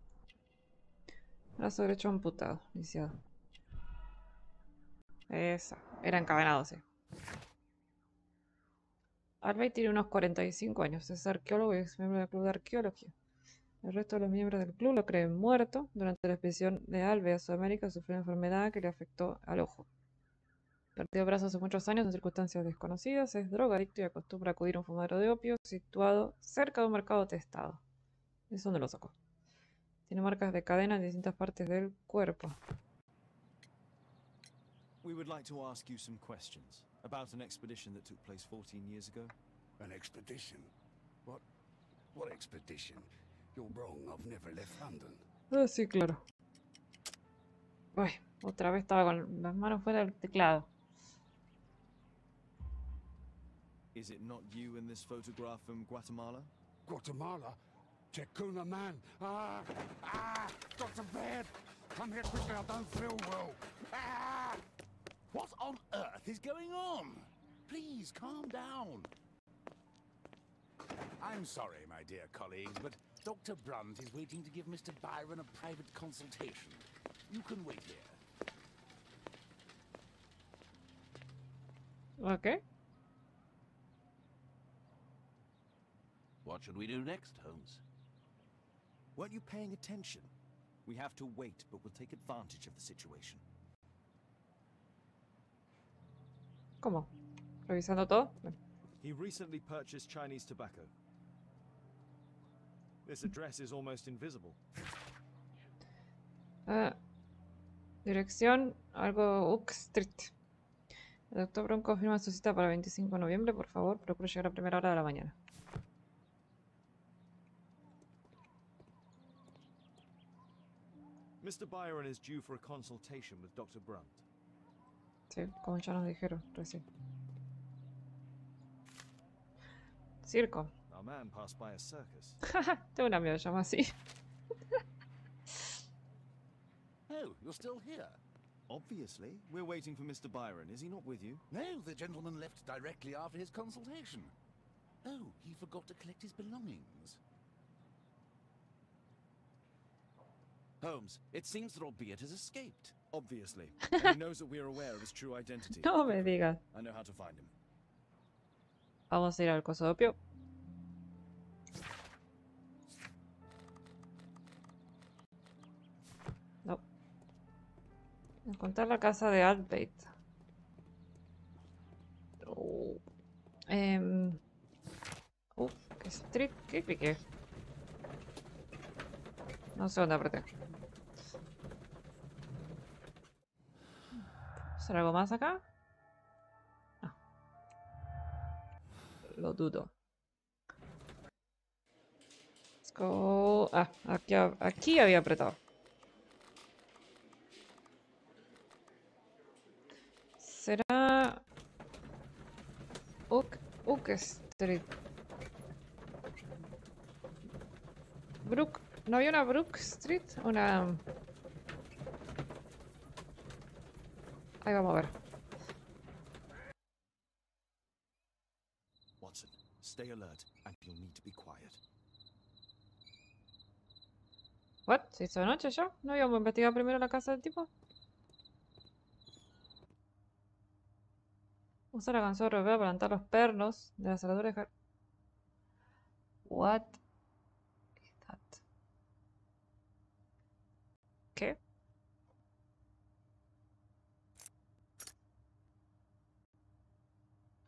Brazo derecho amputado. Lisiado. Esa. Era encadenado, sí. Albay tiene unos 45 años. Es arqueólogo y es miembro del club de arqueología. El resto de los miembros del club lo creen muerto. Durante la expedición de Alve a Sudamérica sufrió una enfermedad que le afectó al ojo. Perdió brazos hace muchos años en circunstancias desconocidas. Es drogadicto y acostumbra a acudir a un fumadero de opio situado cerca de un mercado testado. ¿Eso dónde lo sacó? Tiene marcas de cadena en distintas partes del cuerpo. We would like to ask you some questions about an expedition that took place 14 years ago. An expedition? What? What expedition? You're wrong. I've never left London. Ah, sí, claro. Uy, otra vez estaba con las manos fuera del teclado. Is it not you in this photograph from Guatemala? Guatemala? Checuna man. Ah! Ah! Dr. Baird! Come here quickly. I don't feel well. Ah! What on earth is going on? Please, calm down. I'm sorry, my dear colleagues, but Dr. Brunt is waiting to give Mr. Byron a private consultation. You can wait here. Ok. What should we do next, Holmes? Weren't you paying attention? We have to wait, but we'll take advantage of the situation. ¿Cómo? ¿Revisando todo? He recently purchased Chinese tobacco. This address is almost invisible. Ah, dirección, algo Oak Street. El doctor Brown confirma su cita para el 25 de noviembre. Por favor, procure llegar a primera hora de la mañana. Mr. Byron is due for a consultation with Dr. Brunt. Sí, como ya nos dijeron recién. Circo. Our man passed by a circus. Tengo un amigo que se llama así. Oh, you're still here? Obviously. We're waiting for Mr. Byron. Is he not with you? No, the gentleman left directly after his consultation. Oh, he forgot to collect his belongings. Holmes, it seems that Albeit has escaped. Obviously. he knows that we're aware of his true identity. <laughs> No me digas. I know how to find him. Vamos a ir al coso de opio. Encontrar la casa de Albeit. Oh. Em. Uf, ¿qué street? ¿Qué cliqué? No sé dónde apreté. ¿Hacer algo más acá? No. Lo dudo. Let's go. Ah, aquí, aquí había apretado. Será... Oak, Oak Street. Brook. ¿No había una Brook Street? Una... Ahí vamos a ver. Watson, stay alert, and you'll need to be quiet. ¿What? ¿Se hizo de noche ya? ¿No íbamos a investigar primero la casa del tipo? Usa la canción europea para levantar los pernos de las cerraduras de What is that? ¿Qué?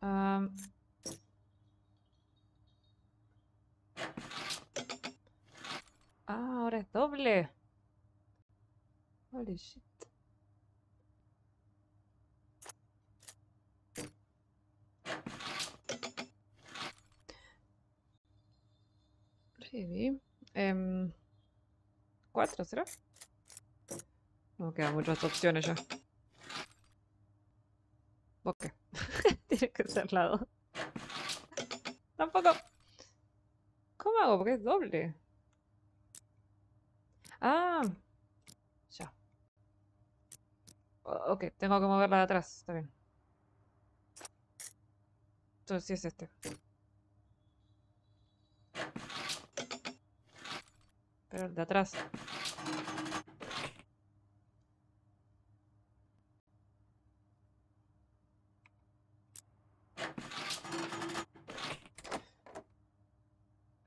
Am. Ah, ahora es doble. Holy shit. Sí. Em, ¿Cuatro será? No quedan muchas opciones ya. Ok. <laughs> Tiene que ser la dos. Tampoco. ¿Cómo hago? Porque es doble. Ah. Ya. O- ok, tengo que moverla de atrás. Está bien. Entonces sí es este. Pero de atrás.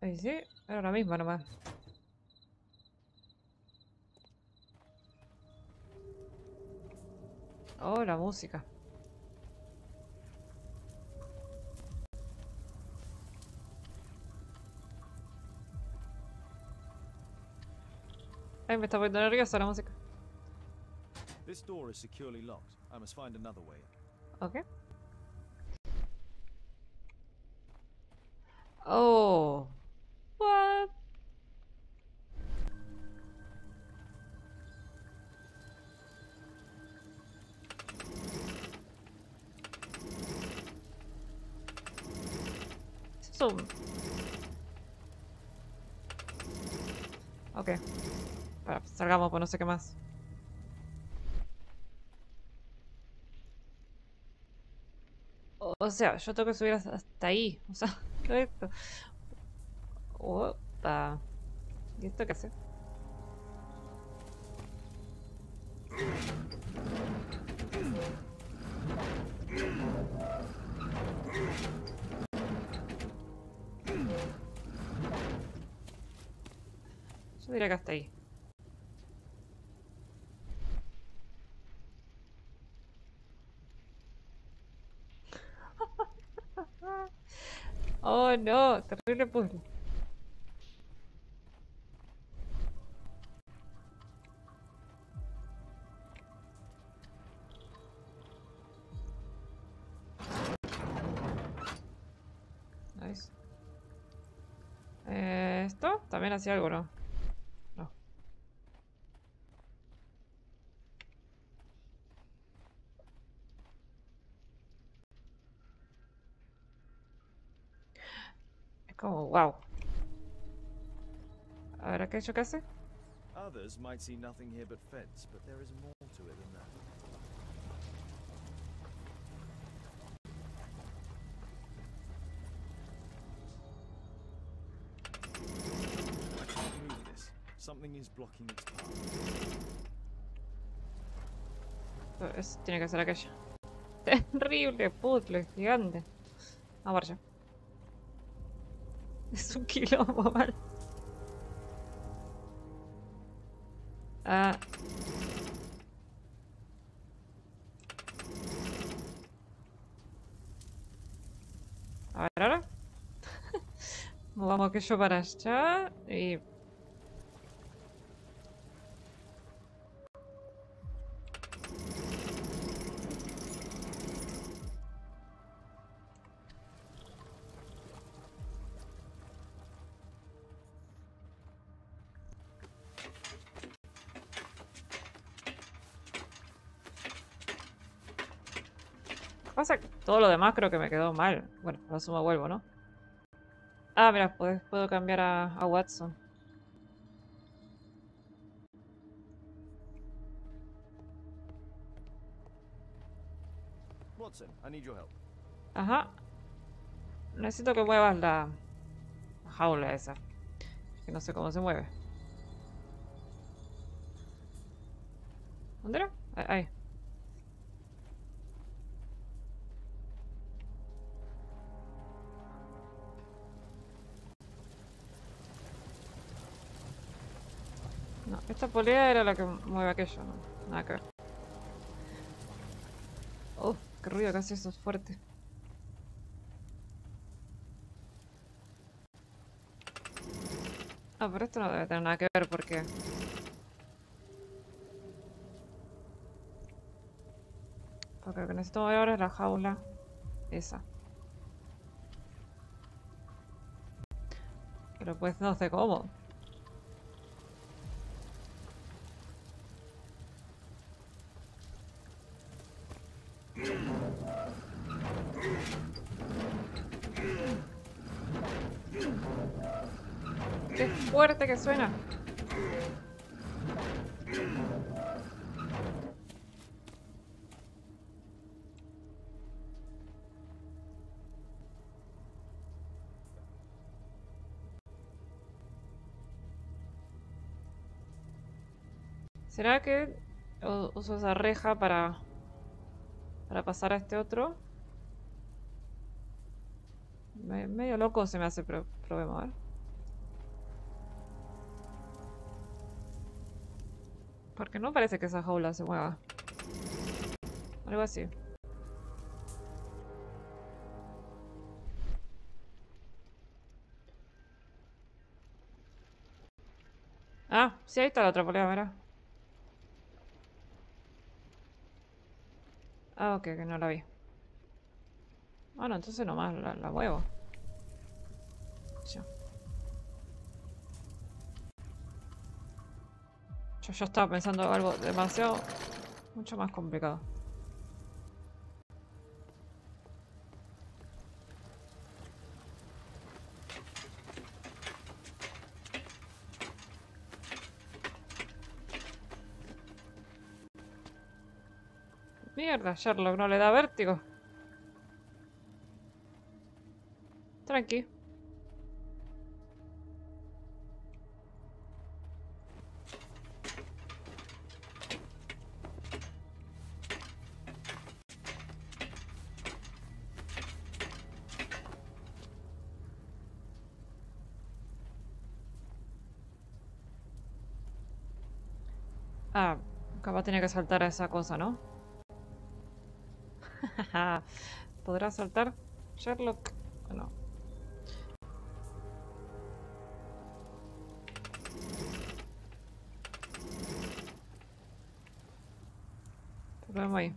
Ahí sí, era la misma nomás. Oh, la música. Ay, me está poniendo nerviosa la música. This door is securely locked. I must find another way. Ok. Oh. What? Es un... Salgamos, pues no sé qué más. O sea, yo tengo que subir hasta ahí. O sea, <laughs> todo esto. Opa. ¿Y esto qué hace? No, terrible puzzle. Nice. Eh, ¿Esto? También hacía algo, ¿no? Es como, wow. Others might see nothing here but fence, but there is more to it than that. I can't move this. Something is blocking its path. Es- tiene que ser aquello. <laughs> Terrible puzzle, gigante. Allá. <laughs> Es un quilombo. Ah. A ver, ahora. <laughs> Movamos aquello para allá y... todo lo demás creo que me quedó mal. Bueno, a la suma vuelvo, ¿no? Ah, mira, puedo, puedo cambiar a, a Watson. Watson, I need your help. Ajá. Necesito que muevas la jaula esa. Que no sé cómo se mueve. ¿Dónde era? Ahí. Esta polea era la que mueve aquello, no, nada que ver. Oh, qué ruido que hace eso, es fuerte. Ah, pero esto no debe tener nada que ver porque... Porque lo que necesito mover ahora es la jaula. Esa. Pero pues no sé cómo. Fuerte que suena! ¿Será que uso esa reja para para pasar a este otro? Me- medio loco se me hace, pero probemos a ver. Porque no parece que esa jaula se mueva. Algo así. Ah, sí, ahí está la otra polea, mira. Ah, ok, que no la vi. Bueno, entonces nomás la, la muevo. Ya. Yo ya estaba pensando algo demasiado, mucho más complicado. Mierda, Sherlock no le da vértigo. Tranqui. Ah, capaz tenía que saltar a esa cosa, ¿no? <laughs> ¿Podrá saltar Sherlock no? Probemos ahí.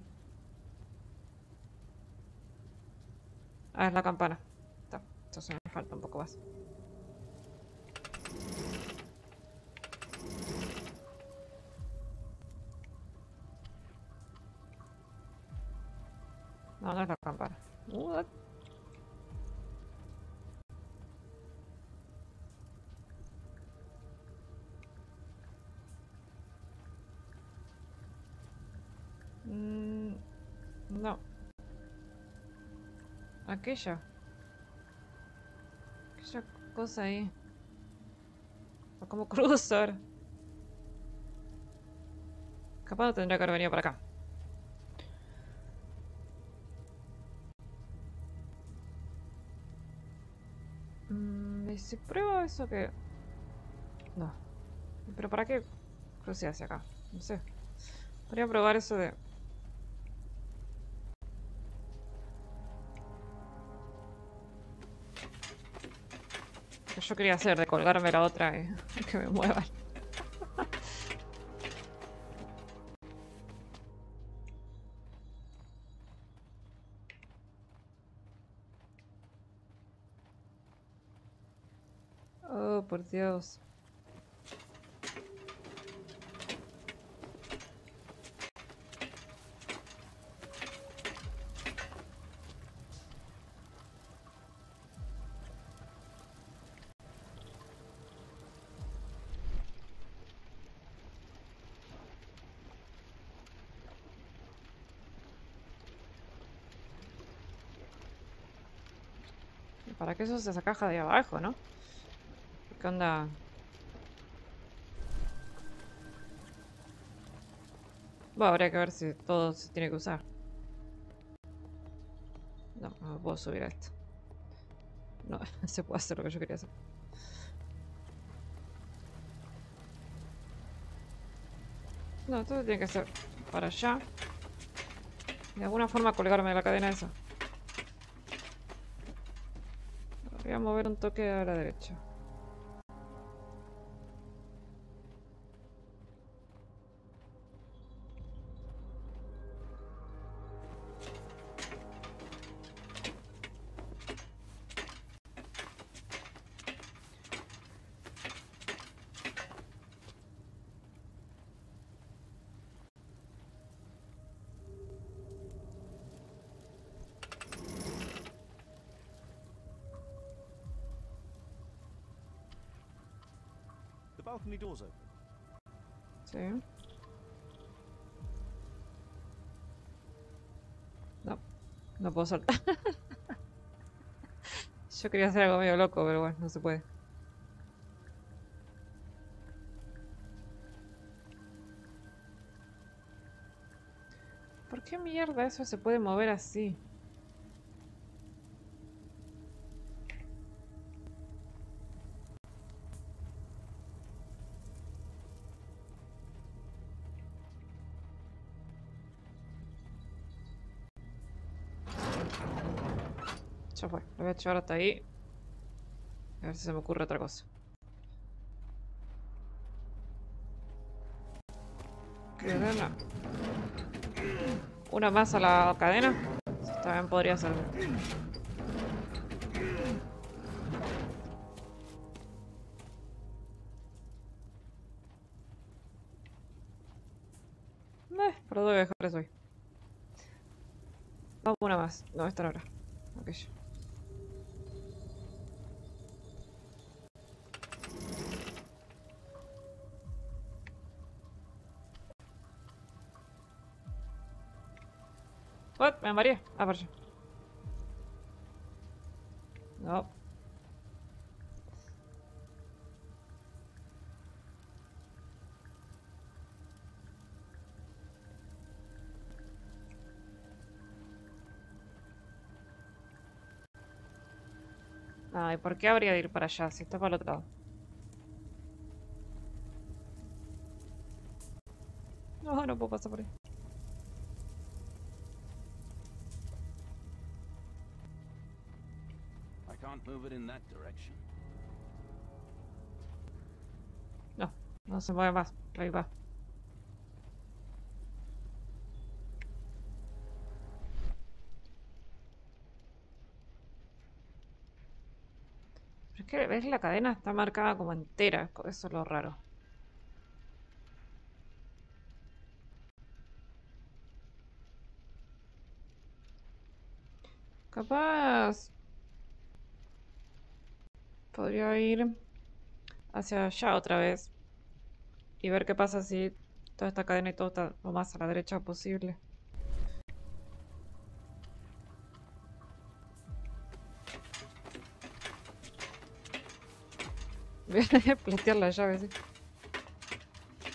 Ah, es la campana. Entonces me falta un poco más. What? Mm, no. Aquella. Aquella cosa ahí. O como cruzar. Capaz tendría que haber venido para acá. Si pruebo eso que...? No. ¿Pero para qué crucé hacia acá? No sé. Podría probar eso de... que yo quería hacer, de colgarme la otra y <laughs> que me muevan. Dios. Para que eso se saca de abajo, ¿no? ¿Qué onda? Bueno, habría que ver si todo se tiene que usar. No, no puedo subir a esto. No, <laughs> se puede hacer lo que yo quería hacer. No, todo tiene que ser para allá. De alguna forma colgarme la cadena esa. Voy a mover un toque a la derecha. No, no puedo saltar. <laughs> Yo quería hacer algo medio loco, pero bueno, no se puede. ¿Por qué mierda eso se puede mover así? Voy a echar hasta ahí. A ver si se me ocurre otra cosa. Cadena. Una más a la cadena. También podría ser. Eh, pero debo dejar eso. Vamos una más. No, esta no era. What? Me mareé. Ah, por allá. No. Ay, ¿por qué habría de ir para allá si está para el otro lado? No, no puedo pasar por ahí. Can't move it in that direction. No, no se mueve más. Ahí va. Es que, ¿ves? La cadena está marcada como entera. Eso es lo raro. Capaz... Podría ir hacia allá otra vez. Y ver qué pasa si toda esta cadena y todo está lo más a la derecha posible. <laughs> Voy a <laughs> platear la llave, sí.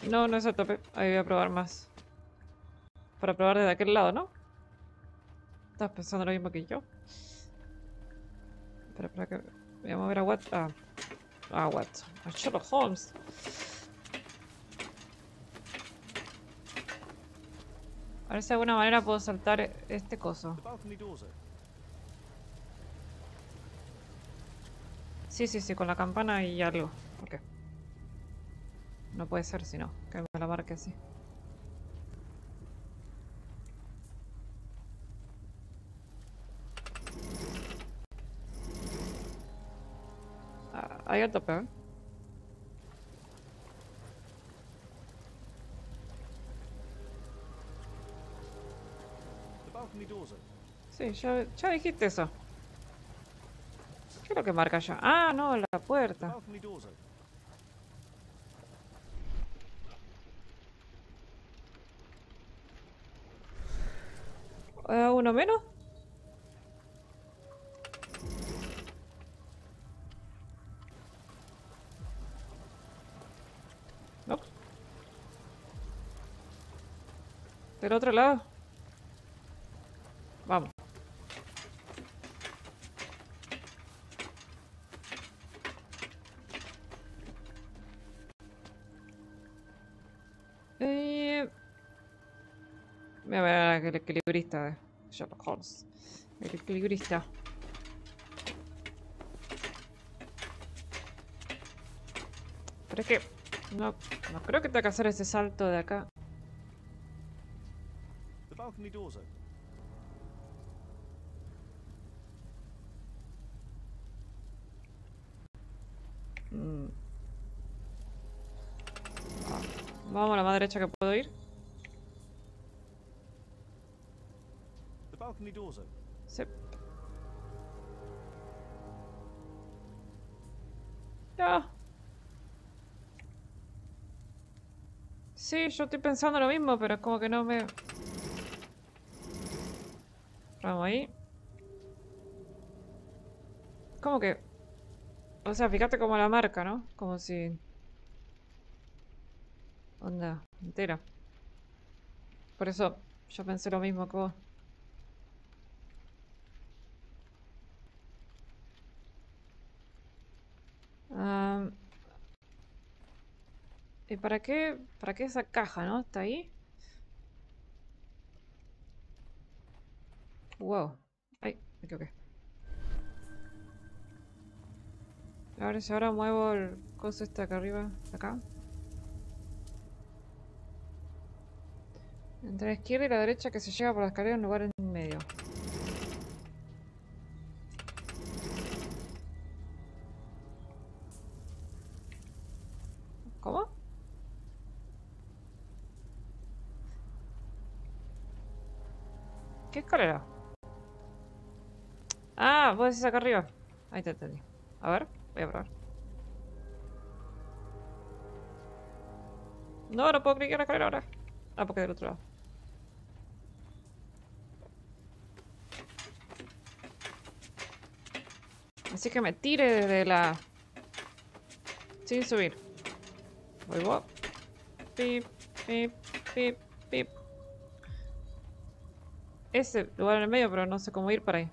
No, no es a tope. Ahí voy a probar más. Para probar desde aquel lado, ¿no? Estás pensando lo mismo que yo. Espera, espera que... Voy a mover a Wat... A... A Watson. A Sherlock Holmes. A ver si de alguna manera puedo saltar este coso. Sí, sí, sí, con la campana y algo. ¿Por qué? No puede ser si no, que me la marque así. Ahí al tope, ¿eh? Sí, ya, ya dijiste eso. ¿Qué es lo que marca allá? Ah, no, la puerta. Eh, ¿Uno menos? Del otro lado. Vamos. Eh... Voy a ver el equilibrista de Sherlock Holmes. El equilibrista. Pero es que... No, no creo que tenga que hacer ese salto de acá. The balcony door's open. Mm. Vamos a la más derecha que puedo ir. The balcony door's open. Sí. Ya. Sí, yo estoy pensando lo mismo, pero es como que no me... Vamos ahí. Como que... O sea, fíjate como la marca, ¿no? Como si... Onda, entera. Por eso yo pensé lo mismo que vos. ¿Y para qué? ¿Para qué esa caja, no? ¿Está ahí? Wow. Ay, me equivoqué. A ver si ahora muevo el coso este acá arriba, acá. Entre la izquierda y la derecha que se llega por la escalera en lugar en medio. ¿Cómo? ¿Qué escalera? Ah, vos decís acá arriba. Ahí te entendí. A ver, voy a probar. No, no puedo clicar la escalera ahora. Ah, porque del otro lado. Así que me tire desde la... Sin subir. Voy. Pip, pip, pip, pip. Ese lugar en el medio, pero no sé cómo ir para ahí.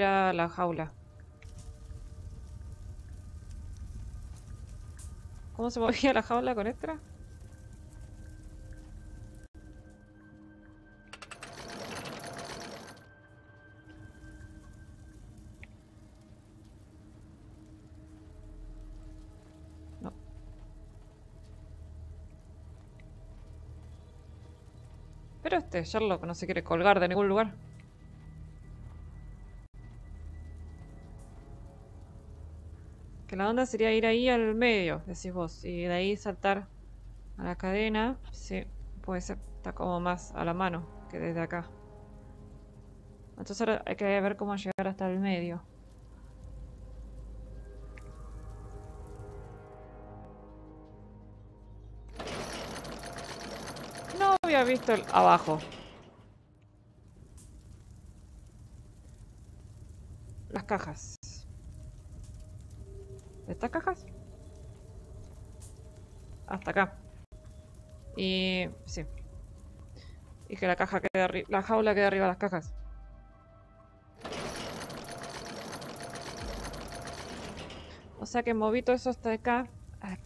La jaula. ¿Cómo se movía la jaula con extra? Pero este Sherlock no se quiere colgar de ningún lugar. Que la onda sería ir ahí al medio, decís vos, y de ahí saltar a la cadena. Sí, puede ser, está como más a la mano que desde acá. Entonces ahora hay que ver cómo llegar hasta el medio. No había visto el abajo. Las cajas. ¿Estas cajas? Hasta acá. Y... sí. Y que la caja quede arriba... La jaula quede arriba de las cajas. O sea que moví todo eso hasta acá. Ah.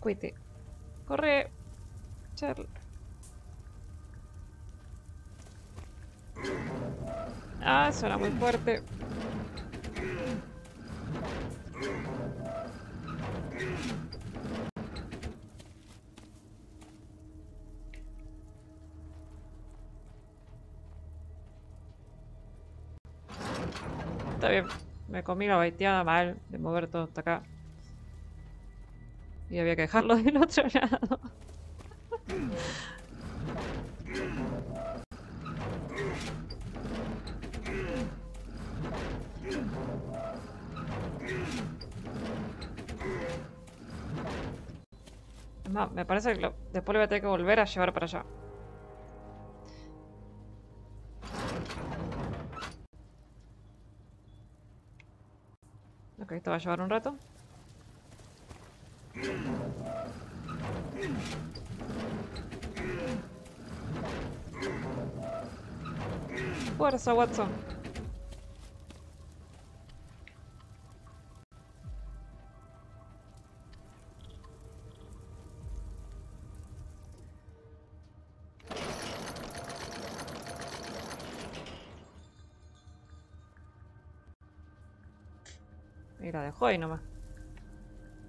Corre. Charl. Ah, suena muy fuerte. Me comí la baiteada mal de mover todo hasta acá. Y había que dejarlo <laughs> del otro lado. Es más, me parece que después lo voy a tener que volver a llevar para allá. Ok, esto va a llevar un rato. Fuerza, Watson. Y la dejo ahí nomás.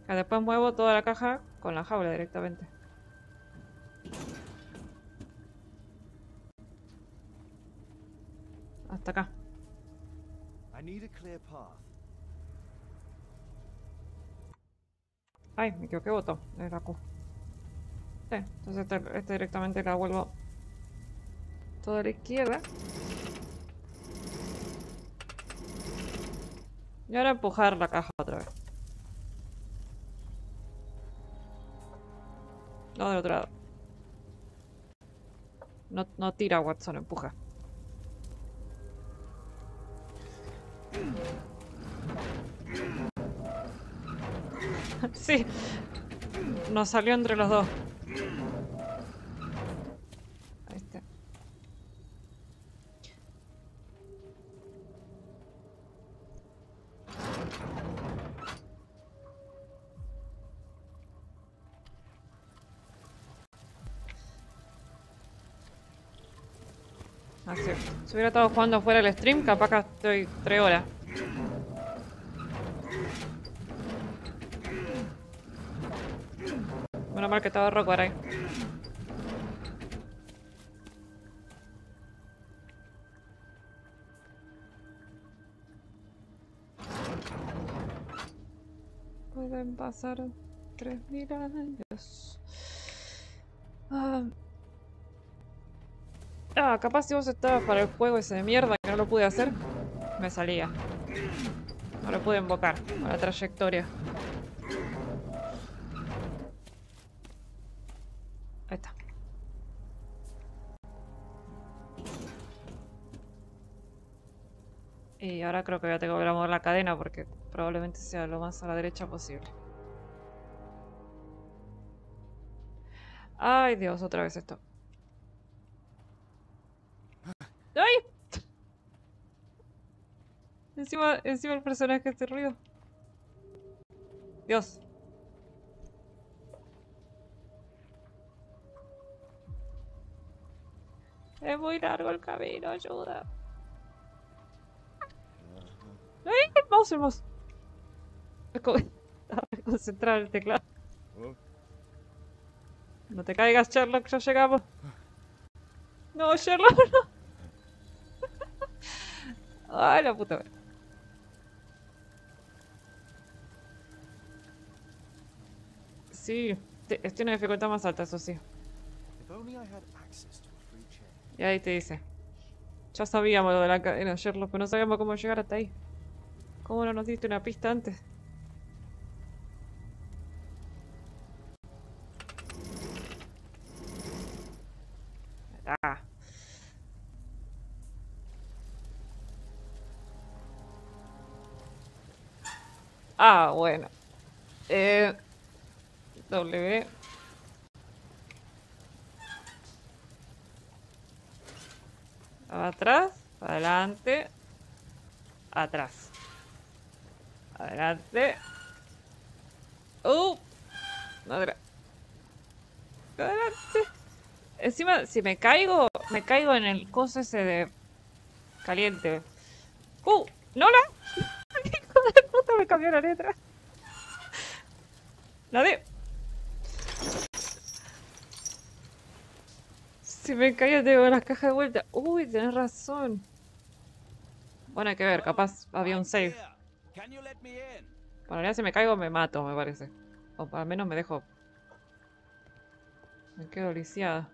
Después muevo toda la caja con la jaula directamente. Hasta acá. I need a clear path. Ay, me equivoqué botón. Es la Q. Sí, entonces esta, esta directamente la vuelvo toda la izquierda. Y ahora empujar la caja otra vez. No, del otro lado. No, no tira Watson, empuja. <laughs> sí. Nos salió entre los dos. Si hubiera estado jugando fuera del stream, capaz que estoy 3 horas. Menos mal que estaba Rockwell ahí. Pueden pasar 3000 años. Ah. Ah, capaz si vos estabas para el juego ese de mierda que no lo pude hacer, me salía. No lo pude invocar a la trayectoria. Ahí está. Y ahora creo que voy a tener que volver a mover la cadena porque probablemente sea lo más a la derecha posible. Ay Dios, otra vez esto. ¡Ay! Encima, encima el personaje este ruido. Dios. Es muy largo el camino, ayuda. ¡Ay! El mouse, el mouse. <laughs> Concentrar el teclado. No te caigas, Sherlock, ya llegamos. No, Sherlock, no. Ay, <laughs> la puta. Sí, en una dificultad más alta, eso sí. Y ahí te dice. Ya sabíamos lo de la cadena, Sherlock, pero no sabíamos cómo llegar hasta ahí. ¿Cómo no nos diste una pista antes? Ah. Ah, bueno. Eh, w. Atrás, adelante, atrás. Adelante. ¡Uh! Madre. Adelante. Encima, si me caigo, me caigo en el coso ese de caliente. ¡Uh! ¡No la! <laughs> ¡Hijo de puta! Me cambió la letra. D. Si me caigo tengo las cajas de vuelta. Uy, tenés razón. Bueno, hay que ver, capaz había un save. Bueno, ya si me caigo me mato, me parece. O al menos me dejo... Me quedo lisiada.